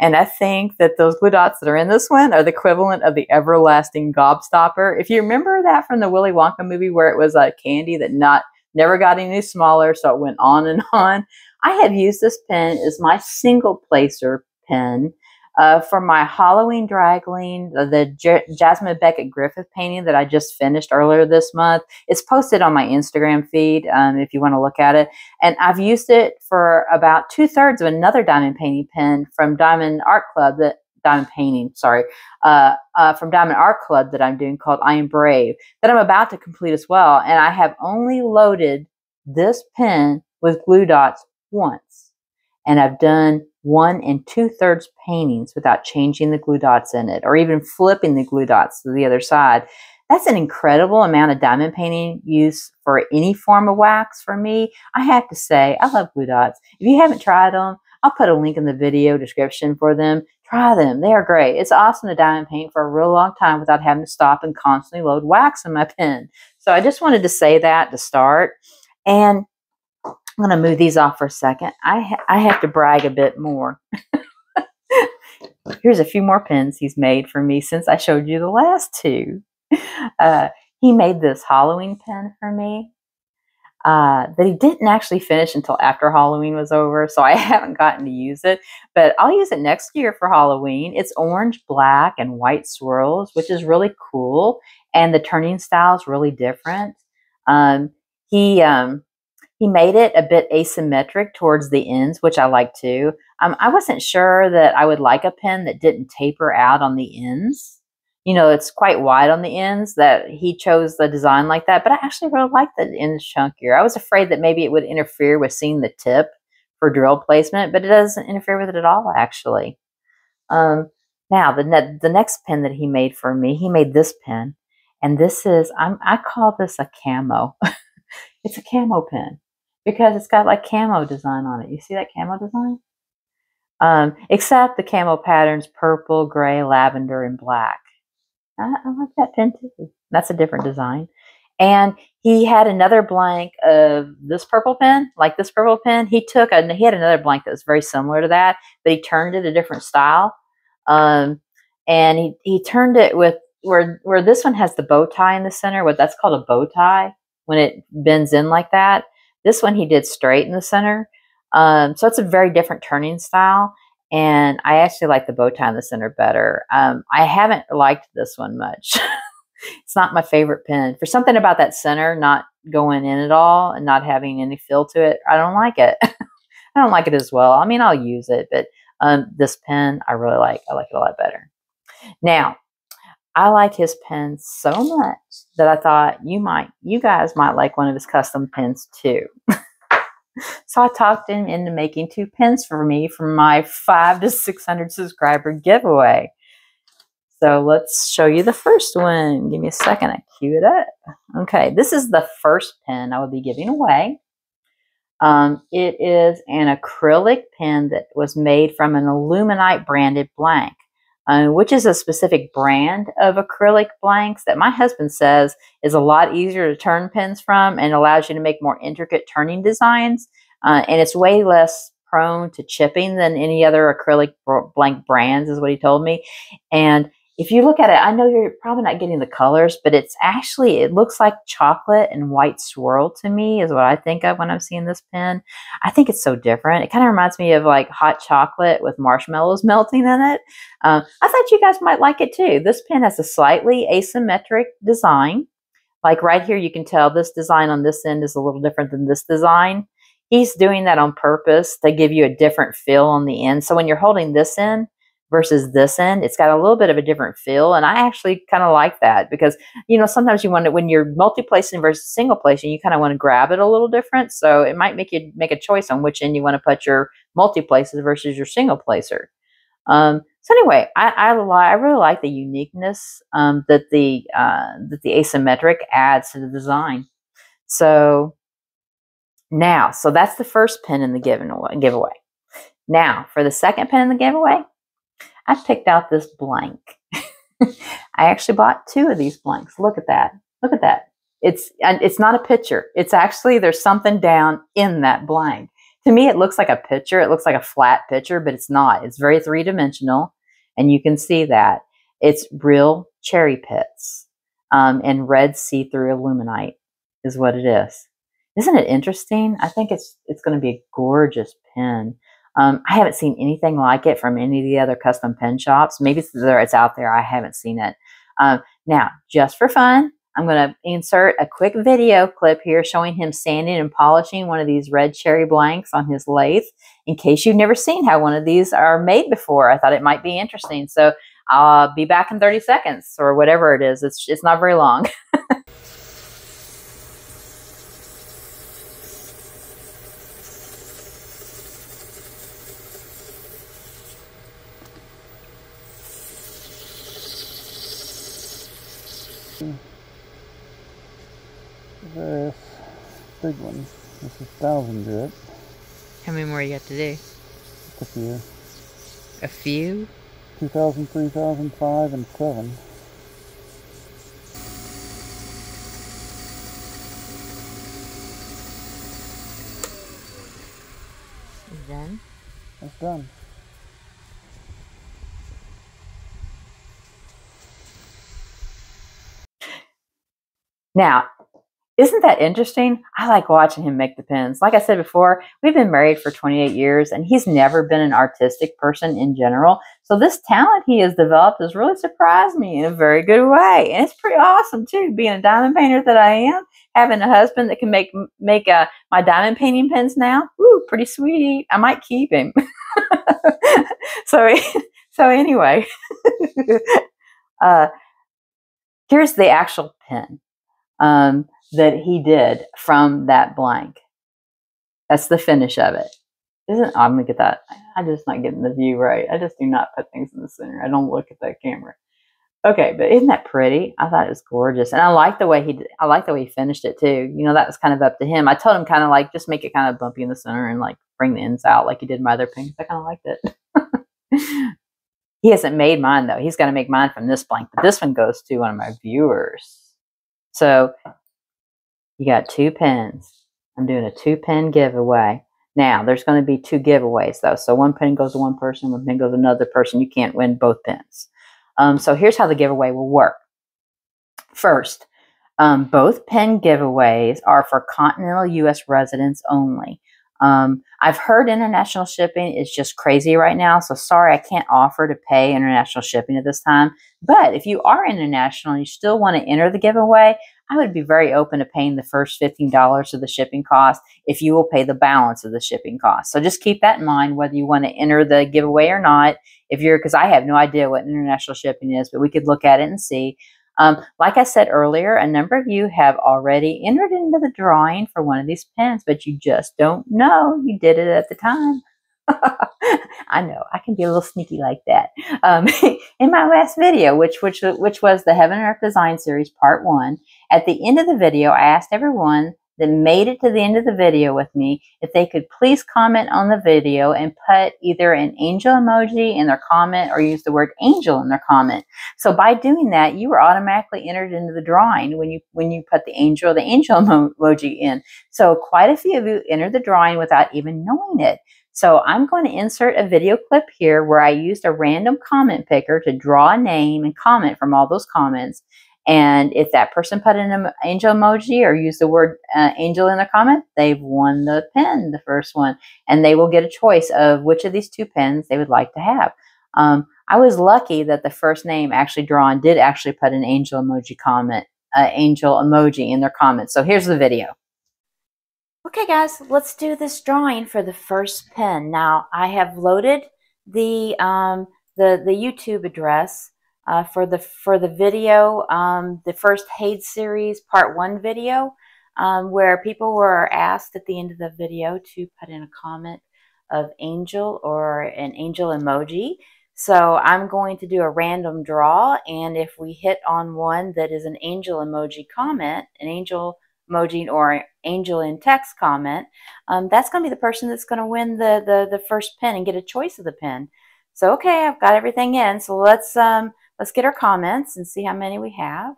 and I think that those glue dots that are in this one are the equivalent of the everlasting gobstopper. If you remember that from the Willy Wonka movie where it was a candy that not never got any smaller, so it went on and on. I have used this pen as my single placer pen uh, for my Halloween dragling, the, J- Jasmine Becket-Griffith painting that I just finished earlier this month. It's posted on my Instagram feed um, if you want to look at it. And I've used it for about two thirds of another diamond painting pen from Diamond Art Club that diamond painting, sorry, uh, uh, from Diamond Art Club that I'm doing called I Am Brave that I'm about to complete as well. And I have only loaded this pen with glue dots once. And I've done one and two thirds paintings without changing the glue dots in it or even flipping the glue dots to the other side. That's an incredible amount of diamond painting use for any form of wax for me. I have to say, I love glue dots. If you haven't tried them, I'll put a link in the video description for them. Try them. They are great. It's awesome to diamond paint for a real long time without having to stop and constantly load wax in my pen. So I just wanted to say that to start. And I'm going to move these off for a second. I, ha I have to brag a bit more. Here's a few more pins he's made for me since I showed you the last two. Uh, he made this Halloween pin for me uh, that he didn't actually finish until after Halloween was over, so I haven't gotten to use it. But I'll use it next year for Halloween. It's orange, black, and white swirls, which is really cool, and the turning style is really different. Um, he um, he made it a bit asymmetric towards the ends, which I like too. Um, I wasn't sure that I would like a pen that didn't taper out on the ends. You know, it's quite wide on the ends that he chose the design like that, but I actually really like the ends chunkier. I was afraid that maybe it would interfere with seeing the tip for drill placement, but it doesn't interfere with it at all, actually. Um, now, the, ne the next pen that he made for me, he made this pen, and this is, I'm, I call this a camo. it's a camo pen because it's got like camo design on it. You see that camo design? Um, except the camo patterns purple, gray, lavender, and black. I, I like that pen too. That's a different design. And he had another blank of this purple pen, like this purple pen. He took and he had another blank that was very similar to that, but he turned it a different style. Um, and he, he turned it with where where this one has the bow tie in the center. What that's called a bow tie when it bends in like that. This one he did straight in the center. Um, so it's a very different turning style. And I actually like the bow tie in the center better. Um, I haven't liked this one much. it's not my favorite pen. For something about that center not going in at all and not having any feel to it, I don't like it. I don't like it as well. I mean, I'll use it, but um, this pen I really like. I like it a lot better. Now, I like his pens so much that I thought you might, you guys might like one of his custom pens too. so I talked him into making two pens for me for my five to 600 subscriber giveaway. So let's show you the first one. Give me a second. I cue it up. Okay, this is the first pen I will be giving away. Um, it is an acrylic pen that was made from an Aluminite branded blank. Uh, which is a specific brand of acrylic blanks that my husband says is a lot easier to turn pens from and allows you to make more intricate turning designs. Uh, and it's way less prone to chipping than any other acrylic blank brands, is what he told me. And if you look at it, I know you're probably not getting the colors, but it's actually, it looks like chocolate and white swirl to me, is what I think of when I'm seeing this pen. I think it's so different. It kind of reminds me of like hot chocolate with marshmallows melting in it. Um, I thought you guys might like it too. This pen has a slightly asymmetric design. Like right here, you can tell this design on this end is a little different than this design. He's doing that on purpose to give you a different feel on the end. So when you're holding this end, versus this end. It's got a little bit of a different feel. And I actually kind of like that because, you know, sometimes you want to, when you're multi-placing versus single placing, you kind of want to grab it a little different. So it might make you make a choice on which end you want to put your multi-places versus your single placer. Um, so anyway, I, I, I, really like the uniqueness um, that the uh, that the asymmetric adds to the design. So now, so that's the first pin in the given giveaway. Now, for the second pin in the giveaway, I picked out this blank. I actually bought two of these blanks. Look at that. Look at that. It's it's not a picture. It's actually there's something down in that blank. To me, it looks like a picture. It looks like a flat picture, but it's not. It's very three dimensional, and you can see that it's real cherry pits um, and red see through aluminite is what it is. Isn't it interesting? I think it's it's going to be a gorgeous pen. Um, I haven't seen anything like it from any of the other custom pen shops. Maybe it's out there. I haven't seen it. Um, now, just for fun, I'm going to insert a quick video clip here showing him sanding and polishing one of these red cherry blanks on his lathe. In case you've never seen how one of these are made before, I thought it might be interesting. So I'll be back in 30 seconds or whatever it is. It's, it's not very long. this big one. This is thousand grit. How many more you got to do? Just a few. A few? 2000, 3000, 5, and 7. Is done? It's done. Now, isn't that interesting? I like watching him make the pins. Like I said before, we've been married for 28 years and he's never been an artistic person in general. So this talent he has developed has really surprised me in a very good way. And it's pretty awesome too, being a diamond painter that I am, having a husband that can make make uh, my diamond painting pins now. Ooh, pretty sweet. I might keep him. so, so anyway, uh, here's the actual pin. Um, that he did from that blank. That's the finish of it. Isn't I'm gonna get that. I'm just not getting the view right. I just do not put things in the center. I don't look at that camera. Okay, but isn't that pretty? I thought it was gorgeous, and I like the way he. Did, I like the way he finished it too. You know, that was kind of up to him. I told him kind of like just make it kind of bumpy in the center and like bring the ends out like he did my other pings. I kind of liked it. he hasn't made mine though. He's got to make mine from this blank, but this one goes to one of my viewers. So you got two pins. I'm doing a two pin giveaway. Now, there's going to be two giveaways though. So one pin goes to one person, one pen goes to another person. You can't win both pins. Um, so here's how the giveaway will work. First, um, both pin giveaways are for continental U.S. residents only. Um, I've heard international shipping is just crazy right now. So sorry, I can't offer to pay international shipping at this time. But if you are international and you still want to enter the giveaway, I would be very open to paying the first $15 of the shipping cost if you will pay the balance of the shipping cost. So just keep that in mind whether you want to enter the giveaway or not. If you're, because I have no idea what international shipping is, but we could look at it and see. Um, like I said earlier, a number of you have already entered into the drawing for one of these pens, but you just don't know you did it at the time. I know I can be a little sneaky like that. Um, in my last video, which which which was the Heaven and Earth Design Series Part One, at the end of the video, I asked everyone that made it to the end of the video with me, if they could please comment on the video and put either an angel emoji in their comment or use the word angel in their comment. So by doing that, you were automatically entered into the drawing when you when you put the angel the angel emoji in. So quite a few of you entered the drawing without even knowing it. So I'm going to insert a video clip here where I used a random comment picker to draw a name and comment from all those comments. And if that person put an angel emoji or use the word uh, angel in their comment, they've won the pen, the first one. And they will get a choice of which of these two pens they would like to have. Um, I was lucky that the first name actually drawn did actually put an angel emoji comment, uh, angel emoji in their comment. So here's the video. Okay guys, let's do this drawing for the first pen. Now I have loaded the um, the, the YouTube address uh, for the for the video, um, the first HAED series part one video, um, where people were asked at the end of the video to put in a comment of angel or an angel emoji. So I'm going to do a random draw, and if we hit on one that is an angel emoji comment, an angel emoji or angel in text comment, um, that's going to be the person that's going to win the, the the first pin and get a choice of the pin. So okay, I've got everything in. So let's um, let's get our comments and see how many we have.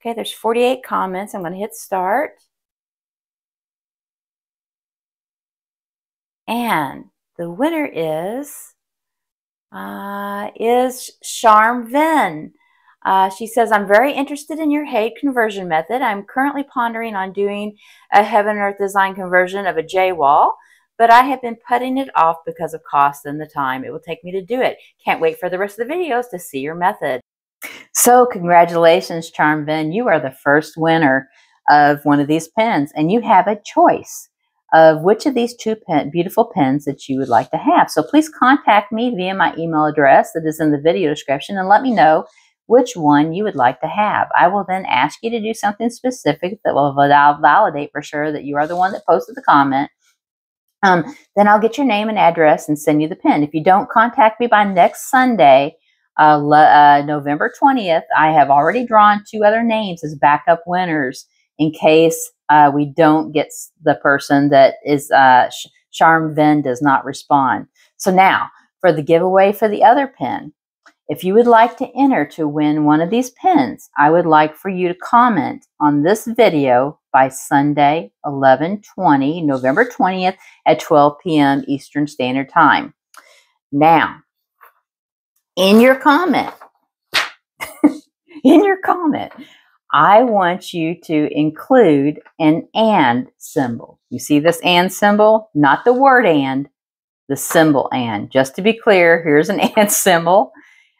Okay, there's 48 comments. I'm going to hit start. And the winner is uh, is Charm Ven. Uh, she says, I'm very interested in your HAED conversion method. I'm currently pondering on doing a heaven earth design conversion of a J wall, but I have been putting it off because of cost and the time it will take me to do it. Can't wait for the rest of the videos to see your method. So congratulations, Charm Ben. You are the first winner of one of these pens, and you have a choice of which of these two pen, beautiful pens that you would like to have. So please contact me via my email address that is in the video description and let me know which one you would like to have. I will then ask you to do something specific that will validate for sure that you are the one that posted the comment. Um, then I'll get your name and address and send you the pin. If you don't contact me by next Sunday, uh, uh, November 20th, I have already drawn two other names as backup winners in case uh, we don't get the person that is uh, Charm Ven does not respond. So now for the giveaway for the other pin, if you would like to enter to win one of these pins, I would like for you to comment on this video by Sunday, 11-20, November 20th at 12 p.m. Eastern Standard Time. Now, in your comment, in your comment, I want you to include an and symbol. You see this and symbol? Not the word and, the symbol and. Just to be clear, here's an and symbol.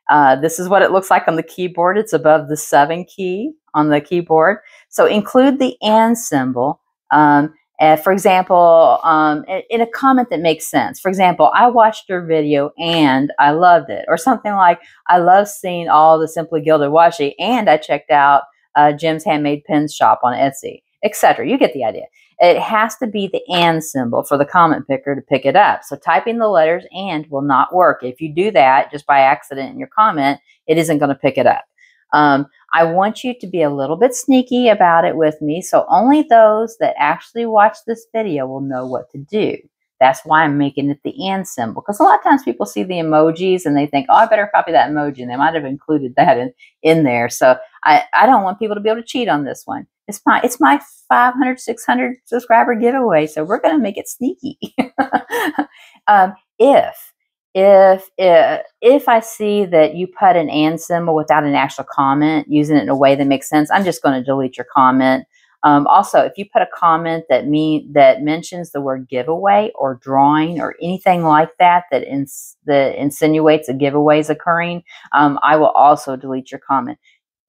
Uh, this is what it looks like on the keyboard. It's above the seven key on the keyboard. So include the and symbol. Um, uh, for example, um, in, in, a comment that makes sense. For example, I watched your video and I loved it. Or something like, I love seeing all the Simply Gilded washi and I checked out uh, Jim's Handmade Pins shop on Etsy, etc. You get the idea. It has to be the and symbol for the comment picker to pick it up. So typing the letters and will not work. If you do that just by accident in your comment, it isn't going to pick it up. Um, I want you to be a little bit sneaky about it with me. So only those that actually watch this video will know what to do. That's why I'm making it the and symbol. Because a lot of times people see the emojis and they think, oh, I better copy that emoji. And they might have included that in, in there. So I, I don't want people to be able to cheat on this one. It's my, it's my 500, 600 subscriber giveaway. So we're going to make it sneaky. um, if, if, if, if I see that you put an and symbol without an actual comment, using it in a way that makes sense, I'm just going to delete your comment. Um, also, if you put a comment that mean that mentions the word giveaway or drawing or anything like that that, ins- that insinuates a giveaway is occurring, um, I will also delete your comment.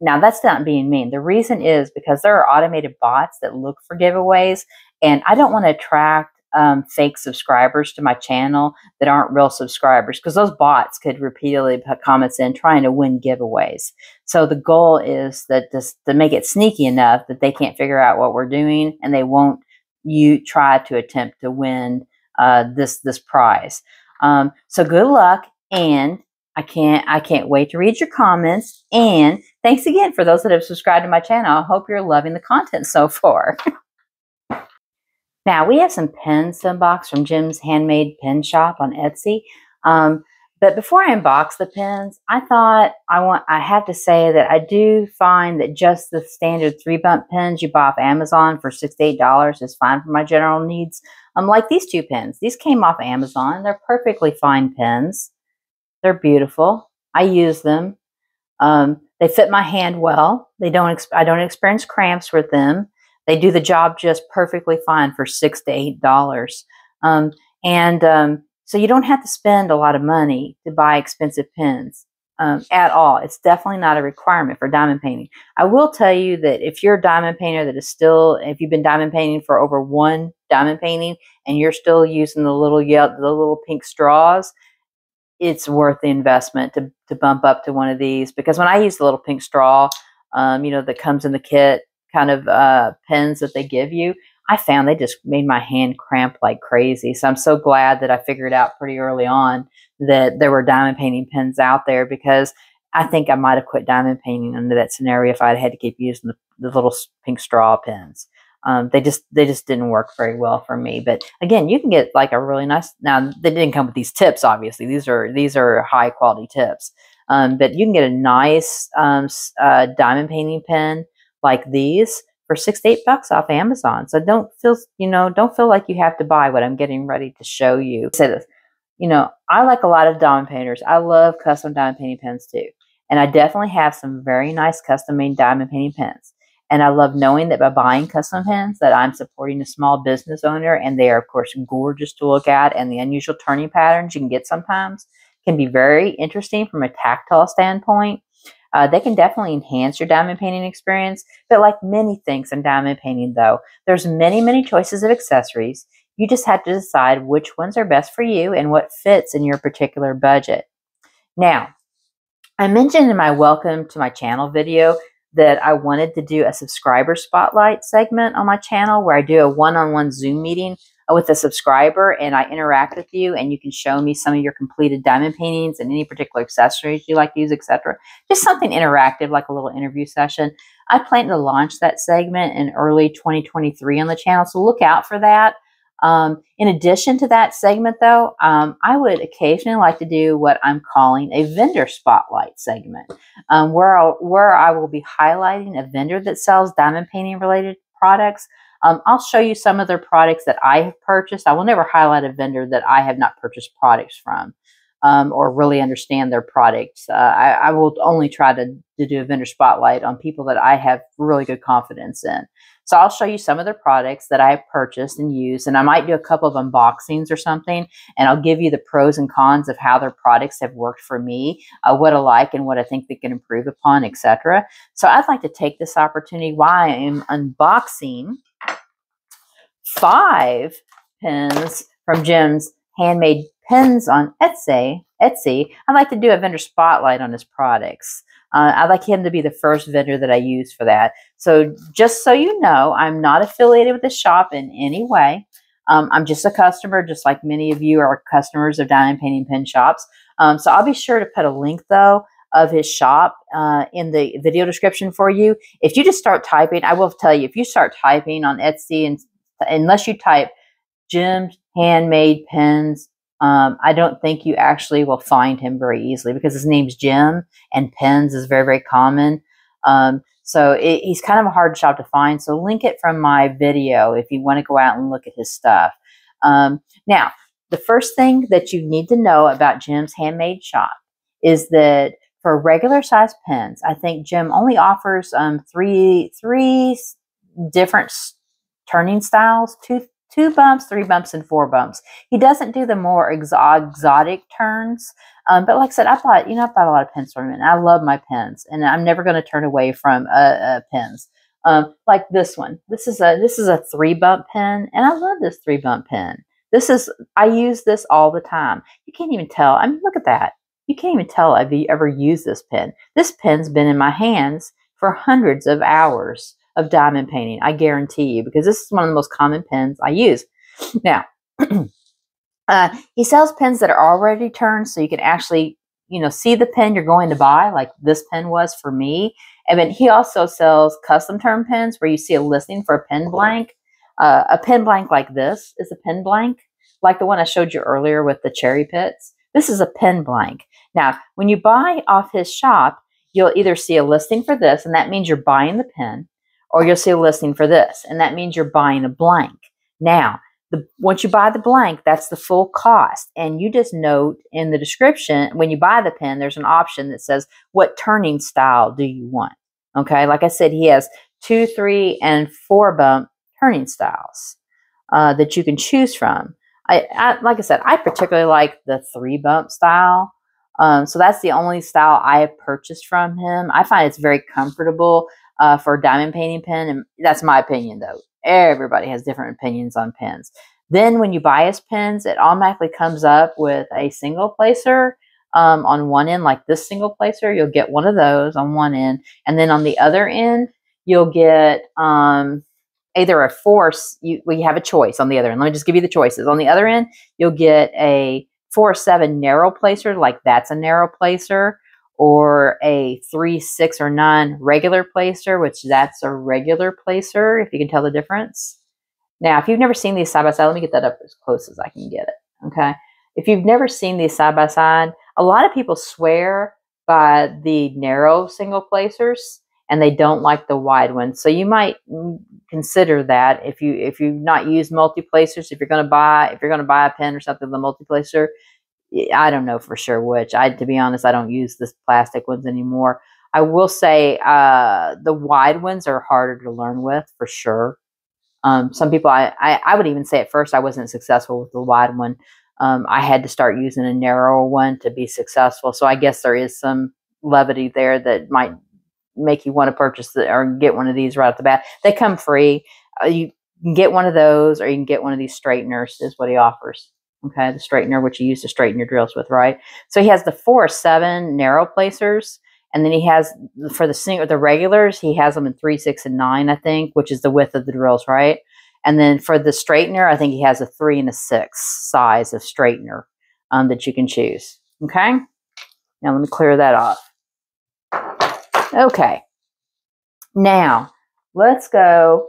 Now, that's not being mean. The reason is because there are automated bots that look for giveaways, and I don't want to attract um, fake subscribers to my channel that aren't real subscribers because those bots could repeatedly put comments in trying to win giveaways. So the goal is that just to make it sneaky enough that they can't figure out what we're doing and they won't you try to attempt to win uh, this this prize. Um, so good luck and I can't I can't wait to read your comments and thanks again for those that have subscribed to my channel. I hope you're loving the content so far. Now, we have some pens to unbox from Jim's Handmade Pen Shop on Etsy. Um, but before I unbox the pens, I thought I want I have to say that I do find that just the standard three bump pens you buy off Amazon for six to eight dollars is fine for my general needs. Um, like these two pens. These came off Amazon. They're perfectly fine pens. They're beautiful. I use them. Um, they fit my hand well. They don't. I don't experience cramps with them. They do the job just perfectly fine for six to eight dollars. Um, and um, so you don't have to spend a lot of money to buy expensive pens um, at all. It's definitely not a requirement for diamond painting. I will tell you that if you're a diamond painter that is still, if you've been diamond painting for over one diamond painting and you're still using the little yellow, the little pink straws, it's worth the investment to, to bump up to one of these because when I use the little pink straw, um, you know, that comes in the kit kind of uh, pens that they give you, I found they just made my hand cramp like crazy. So I'm so glad that I figured out pretty early on that there were diamond painting pens out there because I think I might have quit diamond painting under that scenario if I'd had to keep using the, the little pink straw pens. Um, they just they just didn't work very well for me. But again, you can get like a really nice. Now they didn't come with these tips, obviously. These are these are high quality tips. Um, but you can get a nice um, uh, diamond painting pen like these for six to eight bucks off Amazon. So don't feel, you know, don't feel like you have to buy what I'm getting ready to show you. Say this, you know, I like a lot of diamond painters. I love custom diamond painting pens too. And I definitely have some very nice custom made diamond painting pens. And I love knowing that by buying custom pins that I'm supporting a small business owner and they are of course gorgeous to look at and the unusual turning patterns you can get sometimes can be very interesting from a tactile standpoint uh, they can definitely enhance your diamond painting experience, but like many things in diamond painting, though, there's many, many choices of accessories. You just have to decide which ones are best for you and what fits in your particular budget. Now, I mentioned in my welcome to my channel video that I wanted to do a subscriber spotlight segment on my channel where I do a one-on-one -on -one Zoom meeting with a subscriber and I interact with you and you can show me some of your completed diamond paintings and any particular accessories you like to use, etc. Just something interactive like a little interview session. I plan to launch that segment in early 2023 on the channel, so look out for that. Um, in addition to that segment, though, um, I would occasionally like to do what I'm calling a vendor spotlight segment, um, where, I'll, where I will be highlighting a vendor that sells diamond painting related products um, I'll show you some of their products that I have purchased. I will never highlight a vendor that I have not purchased products from um, or really understand their products. Uh, I, I, will only try to, to do a vendor spotlight on people that I have really good confidence in. So I'll show you some of their products that I have purchased and used, and I might do a couple of unboxings or something, and I'll give you the pros and cons of how their products have worked for me, uh, what I like and what I think they can improve upon, etc. So I'd like to take this opportunity while I am unboxing five pins from Jim's handmade pins on Etsy. Etsy. I'd like to do a vendor spotlight on his products. Uh, I'd like him to be the first vendor that I use for that. So just so you know, I'm not affiliated with the shop in any way. Um, I'm just a customer, just like many of you are customers of diamond painting pen shops. Um, so I'll be sure to put a link though of his shop uh, in the video description for you. If you just start typing, I will tell you, if you start typing on Etsy and unless you type Jim's handmade pens, um, I don't think you actually will find him very easily because his name's Jim and pens is very, very common. Um, so it, he's kind of a hard shop to find. So link it from my video if you want to go out and look at his stuff. Um, now, the first thing that you need to know about Jim's handmade shop is that for regular size pens, I think Jim only offers um, three three different turning styles, two two bumps, three bumps, and four bumps. He doesn't do the more exotic turns. Um, but like I said, I bought, you know, I bought a lot of pens from him, and I love my pens, and I'm never going to turn away from uh, uh, pens. Um, like this one. This is a this is a three bump pen, and I love this three bump pen. This is I use this all the time. You can't even tell. I mean, look at that. You can't even tell I've ever used this pen. This pen's been in my hands for hundreds of hours of diamond painting. I guarantee you, because this is one of the most common pens I use. Now, uh, he sells pens that are already turned, so you can actually, you know, see the pen you're going to buy, like this pen was for me. And then he also sells custom turn pens where you see a listing for a pen blank. Uh, a pen blank like this is a pen blank, like the one I showed you earlier with the cherry pits. This is a pen blank. Now, when you buy off his shop, you'll either see a listing for this, and that means you're buying the pen, or you'll see a listing for this, and that means you're buying a blank. Now, the, once you buy the blank, that's the full cost. And you just note in the description, when you buy the pen, there's an option that says, what turning style do you want? Okay, like I said, he has two, three, and four bump turning styles uh, that you can choose from. I, I, like I said, I particularly like the three bump style. Um, so that's the only style I have purchased from him. I find it's very comfortable uh, for diamond painting pen, and that's my opinion though. Everybody has different opinions on pens. Then when you his pens, it automatically comes up with a single placer um, on one end, like this single placer. You'll get one of those on one end, and then on the other end, you'll get um, either a force. You well, you have a choice on the other end. Let me just give you the choices. On the other end, you'll get a four seven narrow placer, like that's a narrow placer, or a three, six, or nine regular placer, which that's a regular placer, if you can tell the difference. Now, if you've never seen these side by side, let me get that up as close as I can get it. Okay. If you've never seen these side by side, a lot of people swear by the narrow single placers and they don't like the wide ones. So you might consider that if you if you've not used multi placers, if you're going to buy if you're going to buy a pen or something, the multi placer. I don't know for sure which. I to be honest, I don't use this plastic ones anymore. I will say uh, the wide ones are harder to learn with for sure. Um, some people, I, I, I would even say at first I wasn't successful with the wide one. Um, I had to start using a narrower one to be successful. So I guess there is some levity there that might make you want to purchase the, or get one of these right off the bat. They come free. Uh, you can get one of those, or you can get one of these straighteners. Is what he offers. Okay, the straightener which you use to straighten your drills with, right? So he has the four seven narrow placers, and then he has for the single or the regulars he has them in three, six, and nine, I think, which is the width of the drills, right? And then for the straightener, I think he has a three and a six size of straightener um, that you can choose. Okay, now let me clear that off. Okay. Now, let's go.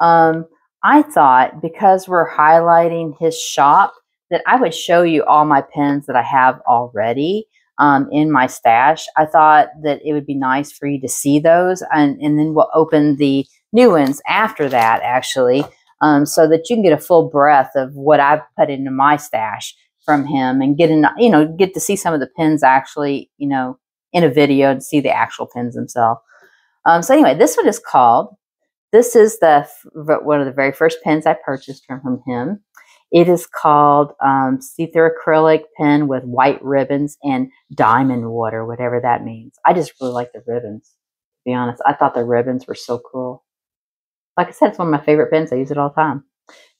Um, I thought because we're highlighting his shop that I would show you all my pens that I have already um, in my stash. I thought that it would be nice for you to see those and, and then we'll open the new ones after that actually um, so that you can get a full breath of what I've put into my stash from him and get in, you know, get to see some of the pins actually, you know, in a video and see the actual pins themselves. Um, so anyway, this one is called, this is the one of the very first pins I purchased from, from him. It is called um, acrylic pen with white ribbons and diamond water, whatever that means. I just really like the ribbons, to be honest. I thought the ribbons were so cool. Like I said, it's one of my favorite pens. I use it all the time.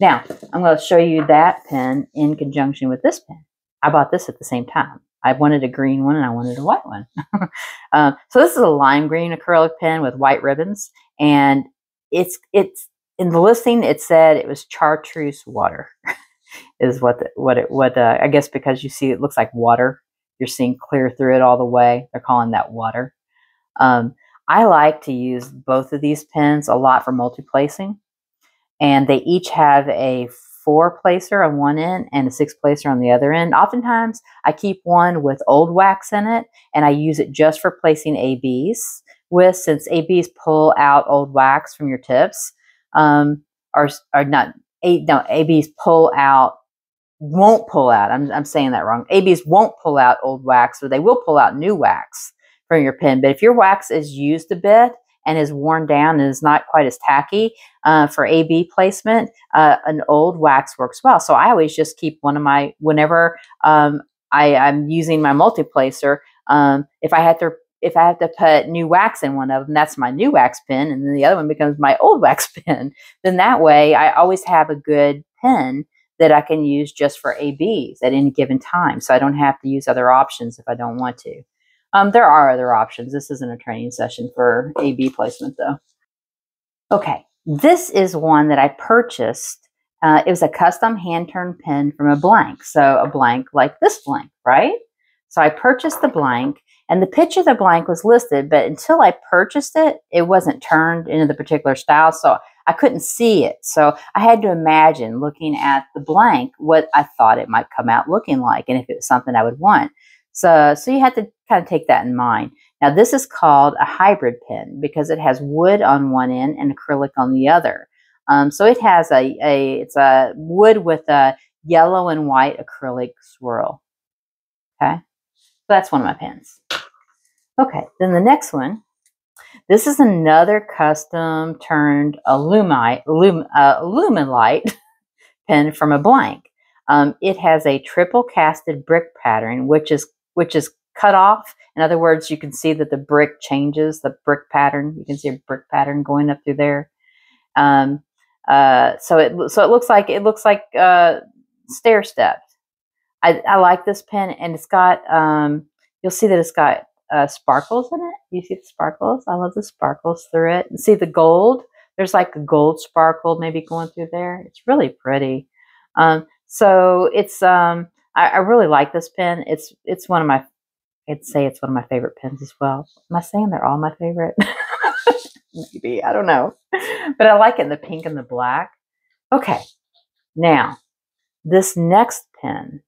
Now, I'm going to show you that pen in conjunction with this pen. I bought this at the same time. I wanted a green one and I wanted a white one. uh, so this is a lime green acrylic pen with white ribbons, and it's it's in the listing. It said it was chartreuse water, is what the, what it what uh, I guess because you see it looks like water. You're seeing clear through it all the way. They're calling that water. Um, I like to use both of these pens a lot for multi placing, and they each have a four placer on one end and a six placer on the other end. Oftentimes, I keep one with old wax in it and I use it just for placing ABs with, since ABs pull out old wax from your tips, um, or, or not, a, no, ABs pull out, won't pull out, I'm, I'm saying that wrong. ABs won't pull out old wax or they will pull out new wax from your pen. But if your wax is used a bit, and is worn down and is not quite as tacky uh, for AB placement, uh, an old wax works well. So I always just keep one of my, whenever um, I, am using my multi-placer, um, if I had to if I have to put new wax in one of them, that's my new wax pen, and then the other one becomes my old wax pen. Then that way, I always have a good pen that I can use just for ABs at any given time. So I don't have to use other options if I don't want to. Um, there are other options. This isn't a training session for AB placement though. Okay, this is one that I purchased. Uh, it was a custom hand turned pen from a blank. So a blank like this blank, right? So I purchased the blank And the picture of the blank was listed, but until I purchased it, it wasn't turned into the particular style. So I couldn't see it. So I had to imagine looking at the blank what I thought it might come out looking like and if it was something I would want. So, so you have to kind of take that in mind. Now this is called a hybrid pen because it has wood on one end and acrylic on the other. Um, so it has a, a, it's a wood with a yellow and white acrylic swirl. Okay, so that's one of my pens. Okay, then the next one this is another custom turned Illumite, Illum, uh, Luminlite pen from a blank. Um, it has a triple casted brick pattern, which is which is cut off. In other words, you can see that the brick changes the brick pattern. You can see a brick pattern going up through there. Um, uh, so it so it looks like it looks like uh, stair steps. I, I like this pen, and it's got um, you'll see that it's got uh, sparkles in it. You see the sparkles? I love the sparkles through it. And see the gold? There's like a gold sparkle maybe going through there. It's really pretty. Um, so it's um, I, I, really like this pen. It's it's one of my I'd say it's one of my favorite pens as well. Am I saying they're all my favorite? maybe I don't know, but I like it in the pink and the black. Okay, now this next pen.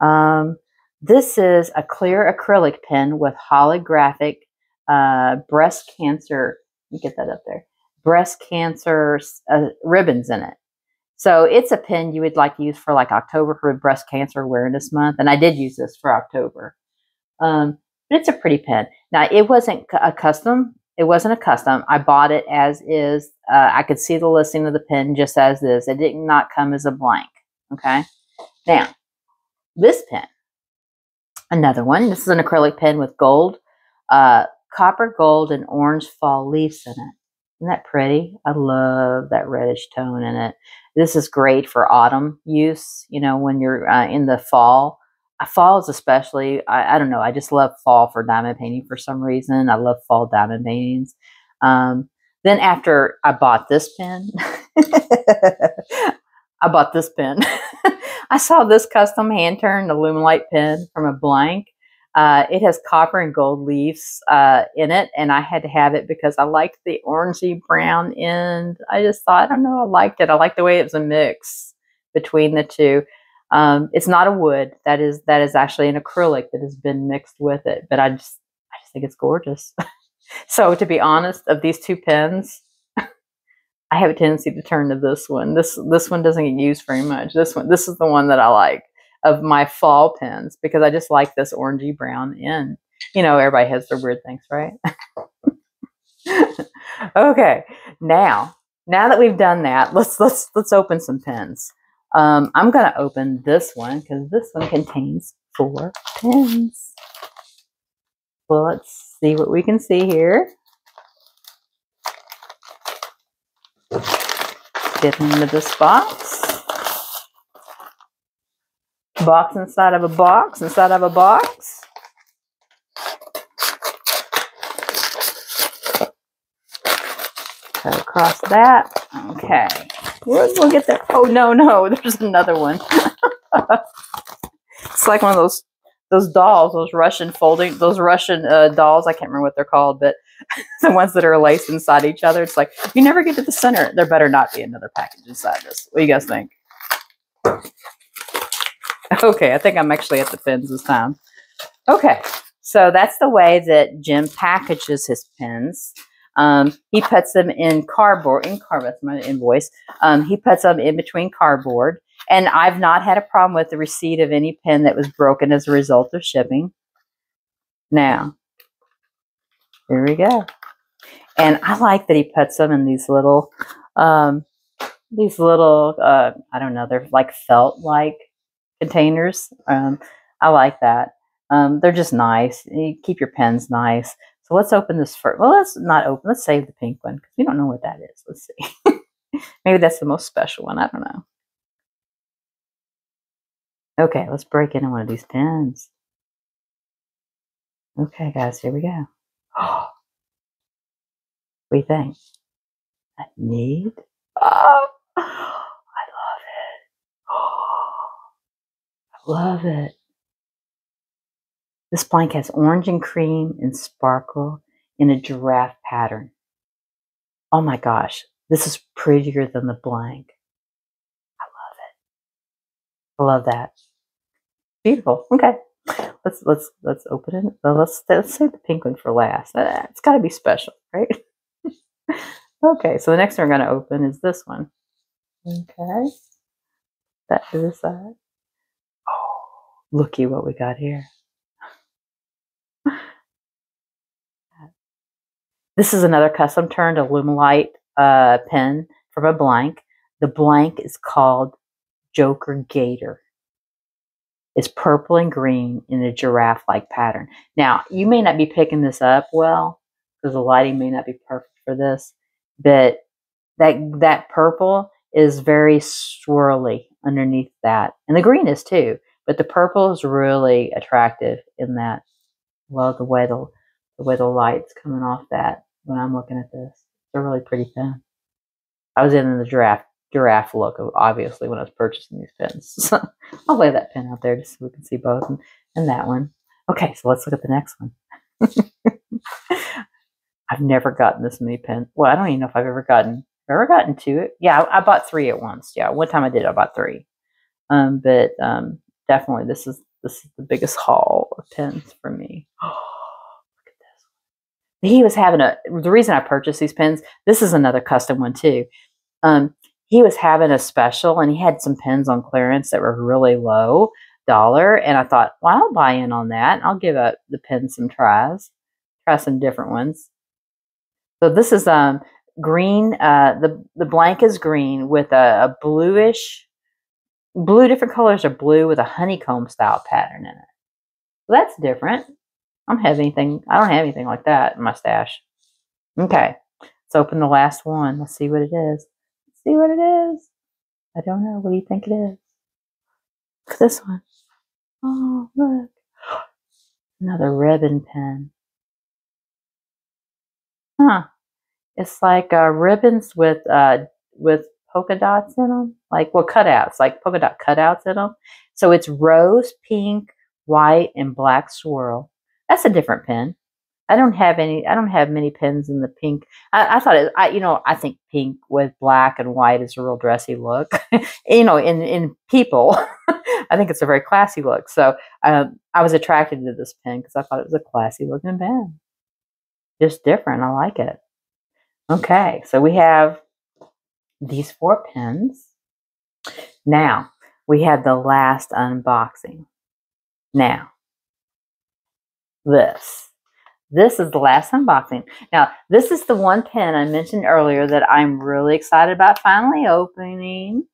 Um, this is a clear acrylic pen with holographic uh, breast cancer. You get that up there. Breast cancer uh, ribbons in it. So it's a pen you would like to use for like October for Breast Cancer Awareness Month, and I did use this for October. Um, but it's a pretty pen. Now it wasn't a custom. It wasn't a custom. I bought it as is. Uh, I could see the listing of the pen just as is. It did not come as a blank. Okay. Now this pen Another one. This is an acrylic pen with gold, uh, copper, gold, and orange fall leaves in it. Isn't that pretty? I love that reddish tone in it. This is great for autumn use, you know, when you're uh, in the fall. Uh, fall is especially, I, I, don't know, I just love fall for diamond painting for some reason. I love fall diamond paintings. Um, then after I bought this pen, I bought this pen. I saw this custom hand turned Luminlite pen from a blank. Uh, it has copper and gold leaves uh, in it, and I had to have it because I liked the orangey brown end. I just thought, I don't know, I liked it. I liked the way it was a mix between the two. Um, it's not a wood. That is that is actually an acrylic that has been mixed with it. But I just I just think it's gorgeous. so to be honest, of these two pens, I have a tendency to turn to this one. This this one doesn't get used very much. This one this is the one that I like of my fall pens because I just like this orangey brown end. You know, everybody has their weird things, right? okay, now now that we've done that, let's let's let's open some pens. Um, I'm gonna open this one because this one contains four pens. Well, let's see what we can see here. Get into this box. Box inside of a box, inside of a box. Cut across that. Okay. We'll, we'll get there. Oh, no, no. There's another one. it's like one of those those dolls, those Russian folding, those Russian uh, dolls. I can't remember what they're called, but the ones that are laced inside each other. It's like you never get to the center. There better not be another package inside this. What do you guys think? Okay, I think I'm actually at the pins this time. Okay, so that's the way that Jim packages his pins. Um, he puts them in cardboard, in cardboard, that's my invoice. Um, he puts them in between cardboard. And I've not had a problem with the receipt of any pen that was broken as a result of shipping. Now, here we go. And I like that he puts them in these little, um, these little, uh, I don't know, they're like felt-like containers. Um, I like that. Um, they're just nice. You keep your pens nice. So let's open this first. Well, let's not open. Let's save the pink one because we don't know what that is. Let's see. Maybe that's the most special one. I don't know. Okay, let's break into one of these pens. Okay, guys, here we go. Do think? That neat? Oh, I love it. I love it. This blank has orange and cream and sparkle in a giraffe pattern. Oh my gosh, this is prettier than the blank. I love it. I love that. Beautiful. Okay. Let's let's let's open it. Let's let's save the pink one for last. Uh, it's got to be special, right? okay. So the next one we're going to open is this one. Okay. That to the side. Oh, looky what we got here. This is another custom turned Alumilite uh, pen from a blank. The blank is called Joker Gator. It's purple and green in a giraffe-like pattern. Now, you may not be picking this up well because the lighting may not be perfect for this, but that that purple is very swirly underneath that. And the green is too, but the purple is really attractive in that. Love the way the, the way the light's coming off that when I'm looking at this. It's a really pretty pen. I was in the giraffe giraffe look, obviously, when I was purchasing these pins. So I'll lay that pen out there just so we can see both and, and that one. Okay, so let's look at the next one. I've never gotten this many pens. Well, I don't even know if I've ever gotten ever gotten two. Yeah, I, I, bought three at once. Yeah, one time I did, I bought three. Um, but um, definitely this is this is the biggest haul of pens for me. Look at this. He was having a the reason I purchased these pens. This is another custom one too. Um, he was having a special and he had some pens on clearance that were really low dollar, and I thought, well, I'll buy in on that. I'll give a, the pen some tries, try some different ones. So this is um green. Uh, the the blank is green with a, a bluish blue. Different colors are blue with a honeycomb style pattern in it. Well, that's different. I don't have anything. I don't have anything like that in my stash. Okay, let's open the last one. Let's see what it is. See what it is. I don't know. What do you think it is? Look at this one. Oh, look. Another ribbon pen. Huh. It's like uh, ribbons with uh, with polka dots in them, like well cutouts, like polka dot cutouts in them. So it's rose, pink, white, and black swirl. That's a different pen. I don't have any. I don't have many pins in the pink. I, I thought it. I you know I think pink with black and white is a real dressy look. you know, in in people, I think it's a very classy look. So um, I was attracted to this pin because I thought it was a classy looking pin. Just different. I like it. Okay, so we have these four pins. Now we have the last unboxing. Now this. This is the last unboxing. Now, this is the one pen I mentioned earlier that I'm really excited about finally opening.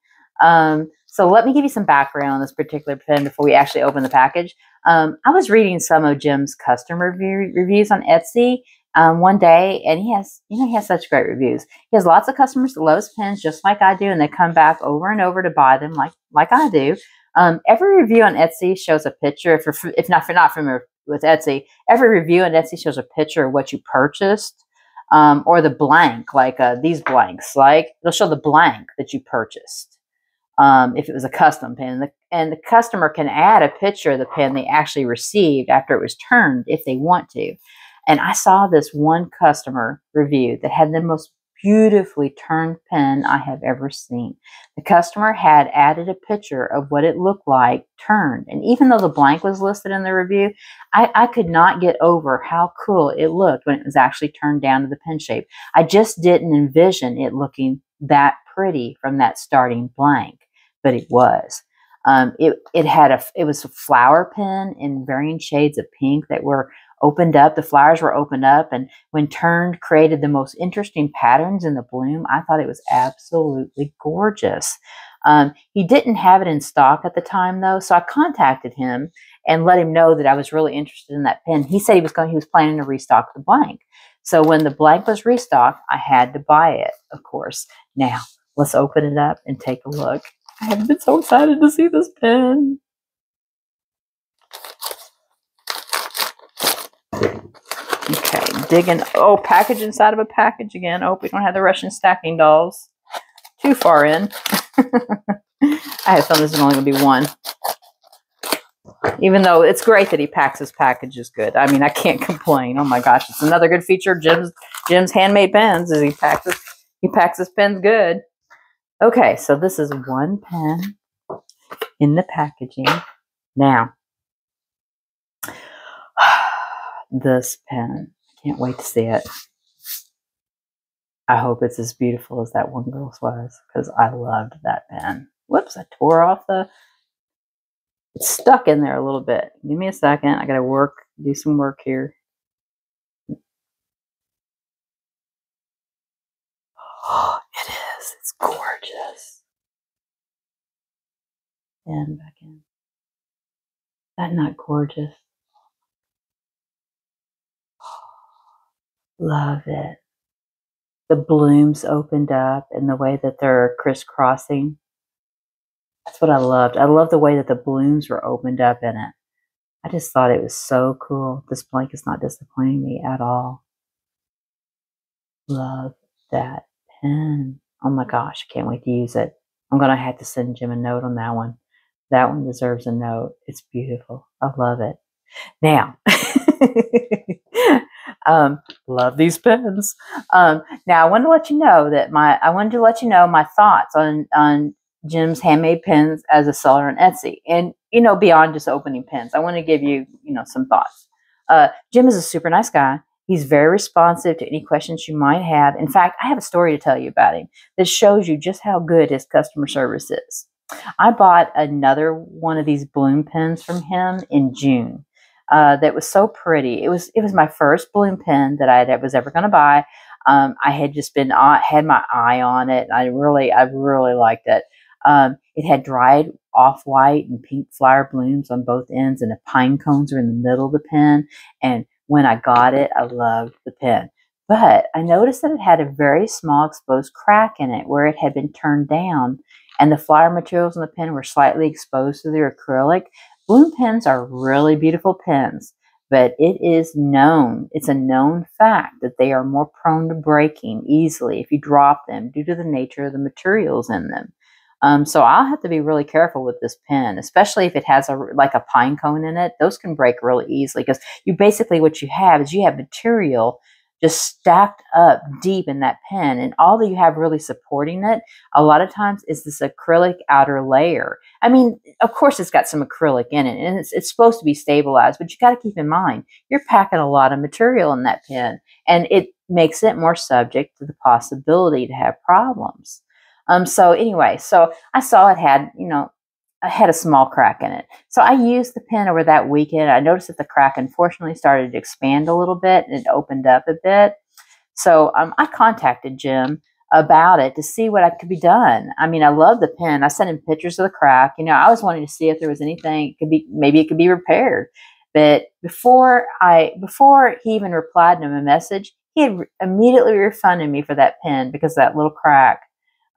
Um, so let me give you some background on this particular pen before we actually open the package. Um, I was reading some of Jim's customer review, reviews on Etsy um, one day, and he has, you know, he has such great reviews. He has lots of customers that love his pens just like I do, and they come back over and over to buy them like like I do. Um, every review on Etsy shows a picture. If, you're, if not, if you're not familiar with Etsy, every review on Etsy shows a picture of what you purchased um, or the blank, like uh, these blanks. Like it'll show the blank that you purchased um, if it was a custom pen. And the, and the customer can add a picture of the pen they actually received after it was turned if they want to. And I saw this one customer review that had the most beautifully turned pen I have ever seen. The customer had added a picture of what it looked like turned. And even though the blank was listed in the review, I, I, could not get over how cool it looked when it was actually turned down to the pen shape. I just didn't envision it looking that pretty from that starting blank, but it was. Um, it, it had a, it was a flower pen in varying shades of pink that were opened up, the flowers were opened up, and when turned, created the most interesting patterns in the bloom. I thought it was absolutely gorgeous. Um, he didn't have it in stock at the time, though, so I contacted him and let him know that I was really interested in that pen. He said he was going, he was planning to restock the blank. So when the blank was restocked, I had to buy it, of course. Now let's open it up and take a look. I have been so excited to see this pen. Okay, digging. Oh, package inside of a package again. Oh, we don't have the Russian stacking dolls. Too far in. I have some. This is only going to be one. even though it's great that he packs his packages good. I mean, I can't complain. Oh my gosh, it's another good feature of Jim's Jim's handmade pens is he packs his he packs his pens good. Okay, so this is one pen in the packaging. Now, this pen. Can't wait to see it. I hope it's as beautiful as that one girl's was because I loved that pen. Whoops, I tore off the. It's stuck in there a little bit. Give me a second. I got to work, do some work here. Oh, it is. It's gorgeous. And back in. That not gorgeous? Love it. The blooms opened up and the way that they're crisscrossing. That's what I loved. I love the way that the blooms were opened up in it. I just thought it was so cool. This blank is not disappointing me at all. Love that pen. Oh my gosh, I can't wait to use it. I'm going to have to send Jim a note on that one. That one deserves a note. It's beautiful. I love it. Now, um, love these pens. Um, now, I wanted to let you know that my I wanted to let you know my thoughts on on Jim's handmade pens as a seller on Etsy, and you know beyond just opening pens. I want to give you you know some thoughts. Uh, Jim is a super nice guy. He's very responsive to any questions you might have. In fact, I have a story to tell you about him that shows you just how good his customer service is. I bought another one of these bloom pens from him in June. Uh, that was so pretty. It was it was my first bloom pen that I was ever going to buy. Um, I had just been uh, had my eye on it. I really I really liked it. Um, it had dried off white and pink flower blooms on both ends, and the pine cones were in the middle of the pen. And when I got it, I loved the pen. But I noticed that it had a very small exposed crack in it where it had been turned down and the flower materials in the pen were slightly exposed to the acrylic. Bloom pens are really beautiful pens, but it is known, it's a known fact that they are more prone to breaking easily if you drop them due to the nature of the materials in them. Um, so I'll have to be really careful with this pen, especially if it has a like a pine cone in it. Those can break really easily because you basically what you have is you have material just stacked up deep in that pen. And all that you have really supporting it, a lot of times, is this acrylic outer layer. I mean, of course, it's got some acrylic in it and it's, it's supposed to be stabilized, but you got to keep in mind, you're packing a lot of material in that pen and it makes it more subject to the possibility to have problems. Um, so anyway, so I saw it had, you know, I had a small crack in it. So I used the pen over that weekend. I noticed that the crack unfortunately started to expand a little bit and it opened up a bit. So um, I contacted Jim about it to see what I could be done. I mean, I love the pen. I sent him pictures of the crack. You know, I was wanting to see if there was anything could be maybe it could be repaired. But before I before he even replied to my message, he had immediately refunded me for that pen because that little crack.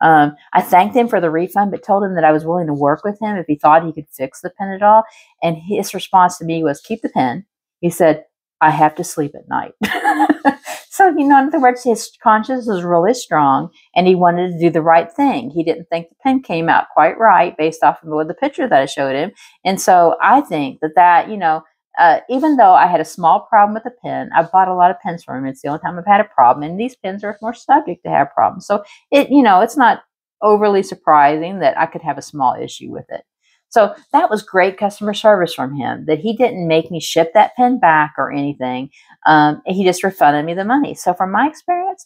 Um, I thanked him for the refund, but told him that I was willing to work with him if he thought he could fix the pen at all. And his response to me was, keep the pen. He said, I have to sleep at night. so, you know, in other words, his conscience was really strong and he wanted to do the right thing. He didn't think the pen came out quite right based off of the picture that I showed him. And so I think that that, you know, uh, even though I had a small problem with the pen, I bought a lot of pens from him. It's the only time I've had a problem, and these pens are more subject to have problems. So it, you know, it's not overly surprising that I could have a small issue with it. So that was great customer service from him. That he didn't make me ship that pen back or anything. Um, he just refunded me the money. So from my experience,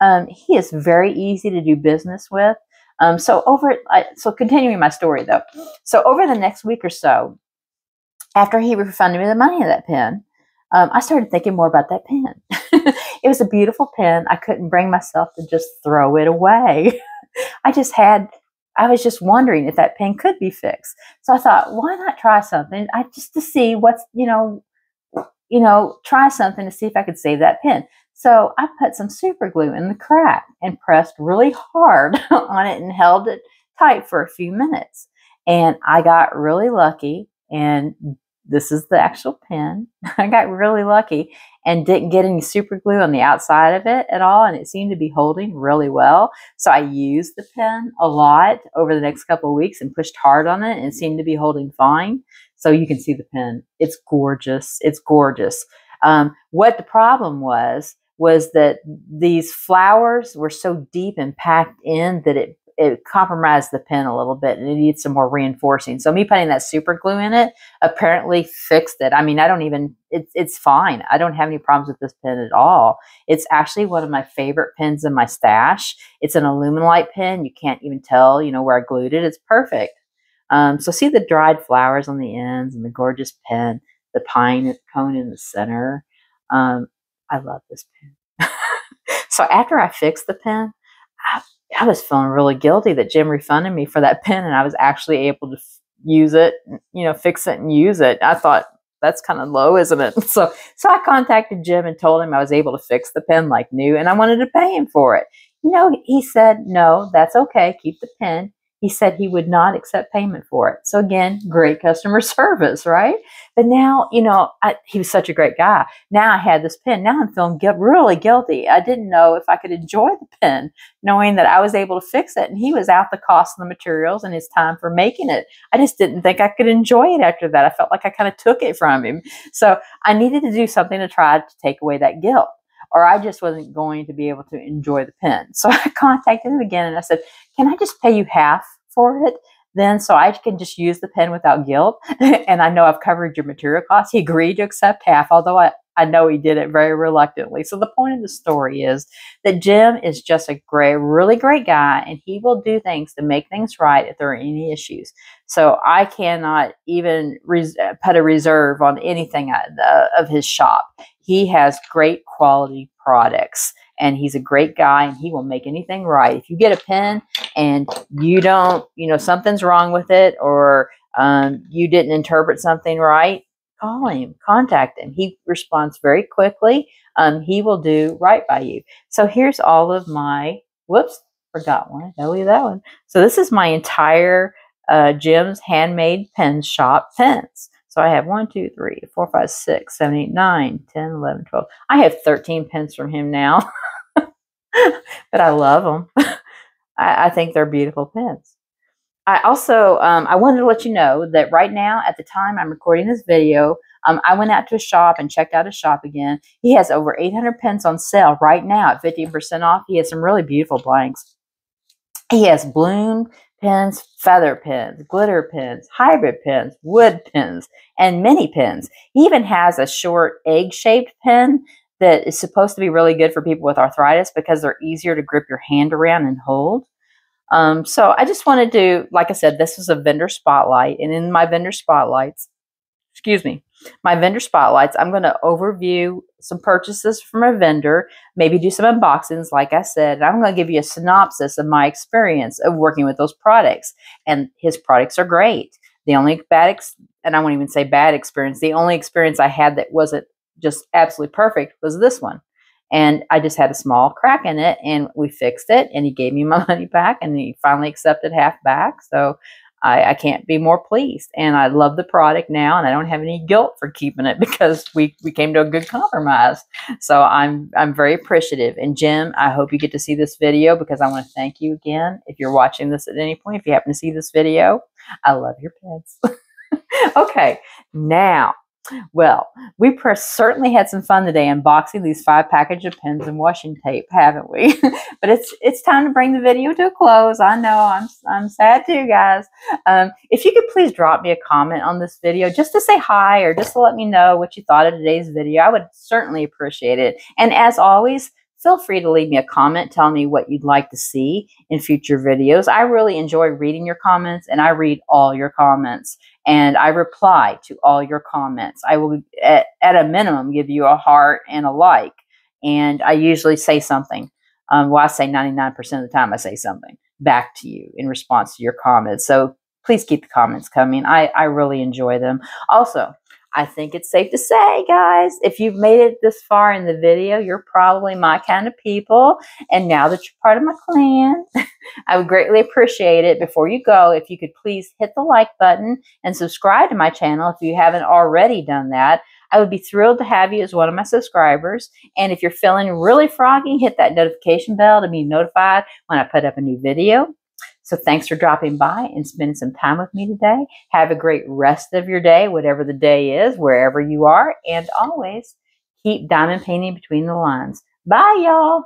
um, he is very easy to do business with. Um, so over, so continuing my story though, so over the next week or so, after he refunded me the money of that pen, um, I started thinking more about that pen. it was a beautiful pen. I couldn't bring myself to just throw it away. I just had, I was just wondering if that pen could be fixed. So I thought, why not try something? I just to see what's, you know, you know, try something to see if I could save that pen. So I put some super glue in the crack and pressed really hard on it and held it tight for a few minutes. And I got really lucky and this is the actual pen. I got really lucky and didn't get any super glue on the outside of it at all. And it seemed to be holding really well. So I used the pen a lot over the next couple weeks and pushed hard on it and seemed to be holding fine. So you can see the pen. It's gorgeous. It's gorgeous. Um, what the problem was was that these flowers were so deep and packed in that it it compromised the pen a little bit and it needs some more reinforcing. So me putting that super glue in it apparently fixed it. I mean, I don't even, it's, it's fine. I don't have any problems with this pen at all. It's actually one of my favorite pens in my stash. It's an Alumilite pen. You can't even tell, you know, where I glued it. It's perfect. Um, so see the dried flowers on the ends and the gorgeous pen, the pine cone in the center. Um, I love this pen. so after I fixed the pen, I, I was feeling really guilty that Jim refunded me for that pen and I was actually able to f- use it, you know, fix it and use it. I thought that's kind of low, isn't it? So, so I contacted Jim and told him I was able to fix the pen like new and I wanted to pay him for it. You know, he said, no, that's okay. Keep the pen he said he would not accept payment for it. So again, great customer service, right? But now, you know, I, he was such a great guy. Now I had this pen. Now I'm feeling gu- really guilty. I didn't know if I could enjoy the pen, knowing that I was able to fix it, and he was out the cost of the materials and his time for making it. I just didn't think I could enjoy it after that. I felt like I kind of took it from him. So I needed to do something to try to take away that guilt or I just wasn't going to be able to enjoy the pen. So I contacted him again and I said, Can I just pay you half for it? Then so I can just use the pen without guilt. and I know I've covered your material costs. He agreed to accept half, although I, I know he did it very reluctantly. So the point of the story is that Jim is just a great, really great guy, and he will do things to make things right if there are any issues. So I cannot even res- put a reserve on anything uh, of his shop. He has great quality products and he's a great guy and he will make anything right. If you get a pen and you don't, you know, something's wrong with it or um, you didn't interpret something right, call him, contact him. He responds very quickly. Um, he will do right by you. So here's all of my, whoops, forgot one. I leave that one. So this is my entire uh, Jim's Handmade Pen Shop pens. So I have 1, 2, 3, 4, 5, 6, 7, 8, 9, 10, 11, 12. I have 13 pens from him now. but I love them. I, I, think they're beautiful pens. I also, um, I wanted to let you know that right now, at the time I'm recording this video, um, I went out to a shop and checked out a shop again. He has over 800 pens on sale right now at 15% off. He has some really beautiful blanks. He has bloom pens, feather pins, glitter pins, hybrid pins, wood pins, and mini pins. He even has a short egg-shaped pin that is supposed to be really good for people with arthritis because they're easier to grip your hand around and hold. Um, so I just wanted to, like I said, this is a vendor spotlight, and in my vendor spotlights, excuse me, my vendor spotlights, I'm going to overview some purchases from a vendor, maybe do some unboxings, like I said, and I'm going to give you a synopsis of my experience of working with those products. And his products are great. The only bad, ex- and I won't even say bad experience, the only experience I had that wasn't just absolutely perfect was this one. And I just had a small crack in it and we fixed it and he gave me my money back and he finally accepted half back. So I, I, can't be more pleased. And I love the product now and I don't have any guilt for keeping it because we, we came to a good compromise. So I'm I'm very appreciative. And Jim, I hope you get to see this video because I want to thank you again. If you're watching this at any point, if you happen to see this video, I love your pets. okay, now well, we certainly had some fun today unboxing these five packages of pens and washi tape, haven't we? but it's it's time to bring the video to a close. I know I'm I'm sad too, guys. Um, if you could please drop me a comment on this video just to say hi or just to let me know what you thought of today's video, I would certainly appreciate it. And as always, feel free to leave me a comment telling me what you'd like to see in future videos. I really enjoy reading your comments and I read all your comments and I reply to all your comments. I will, at, at a minimum, give you a heart and a like. And I usually say something. Um, well, I say 99% of the time I say something back to you in response to your comments. So please keep the comments coming. I, I really enjoy them. Also, I think it's safe to say, guys, if you've made it this far in the video, you're probably my kind of people. And now that you're part of my clan, I would greatly appreciate it. Before you go, if you could please hit the like button and subscribe to my channel if you haven't already done that. I would be thrilled to have you as one of my subscribers. And if you're feeling really froggy, hit that notification bell to be notified when I put up a new video. So thanks for dropping by and spending some time with me today. Have a great rest of your day, whatever the day is, wherever you are. And always keep diamond painting between the lines. Bye, y'all.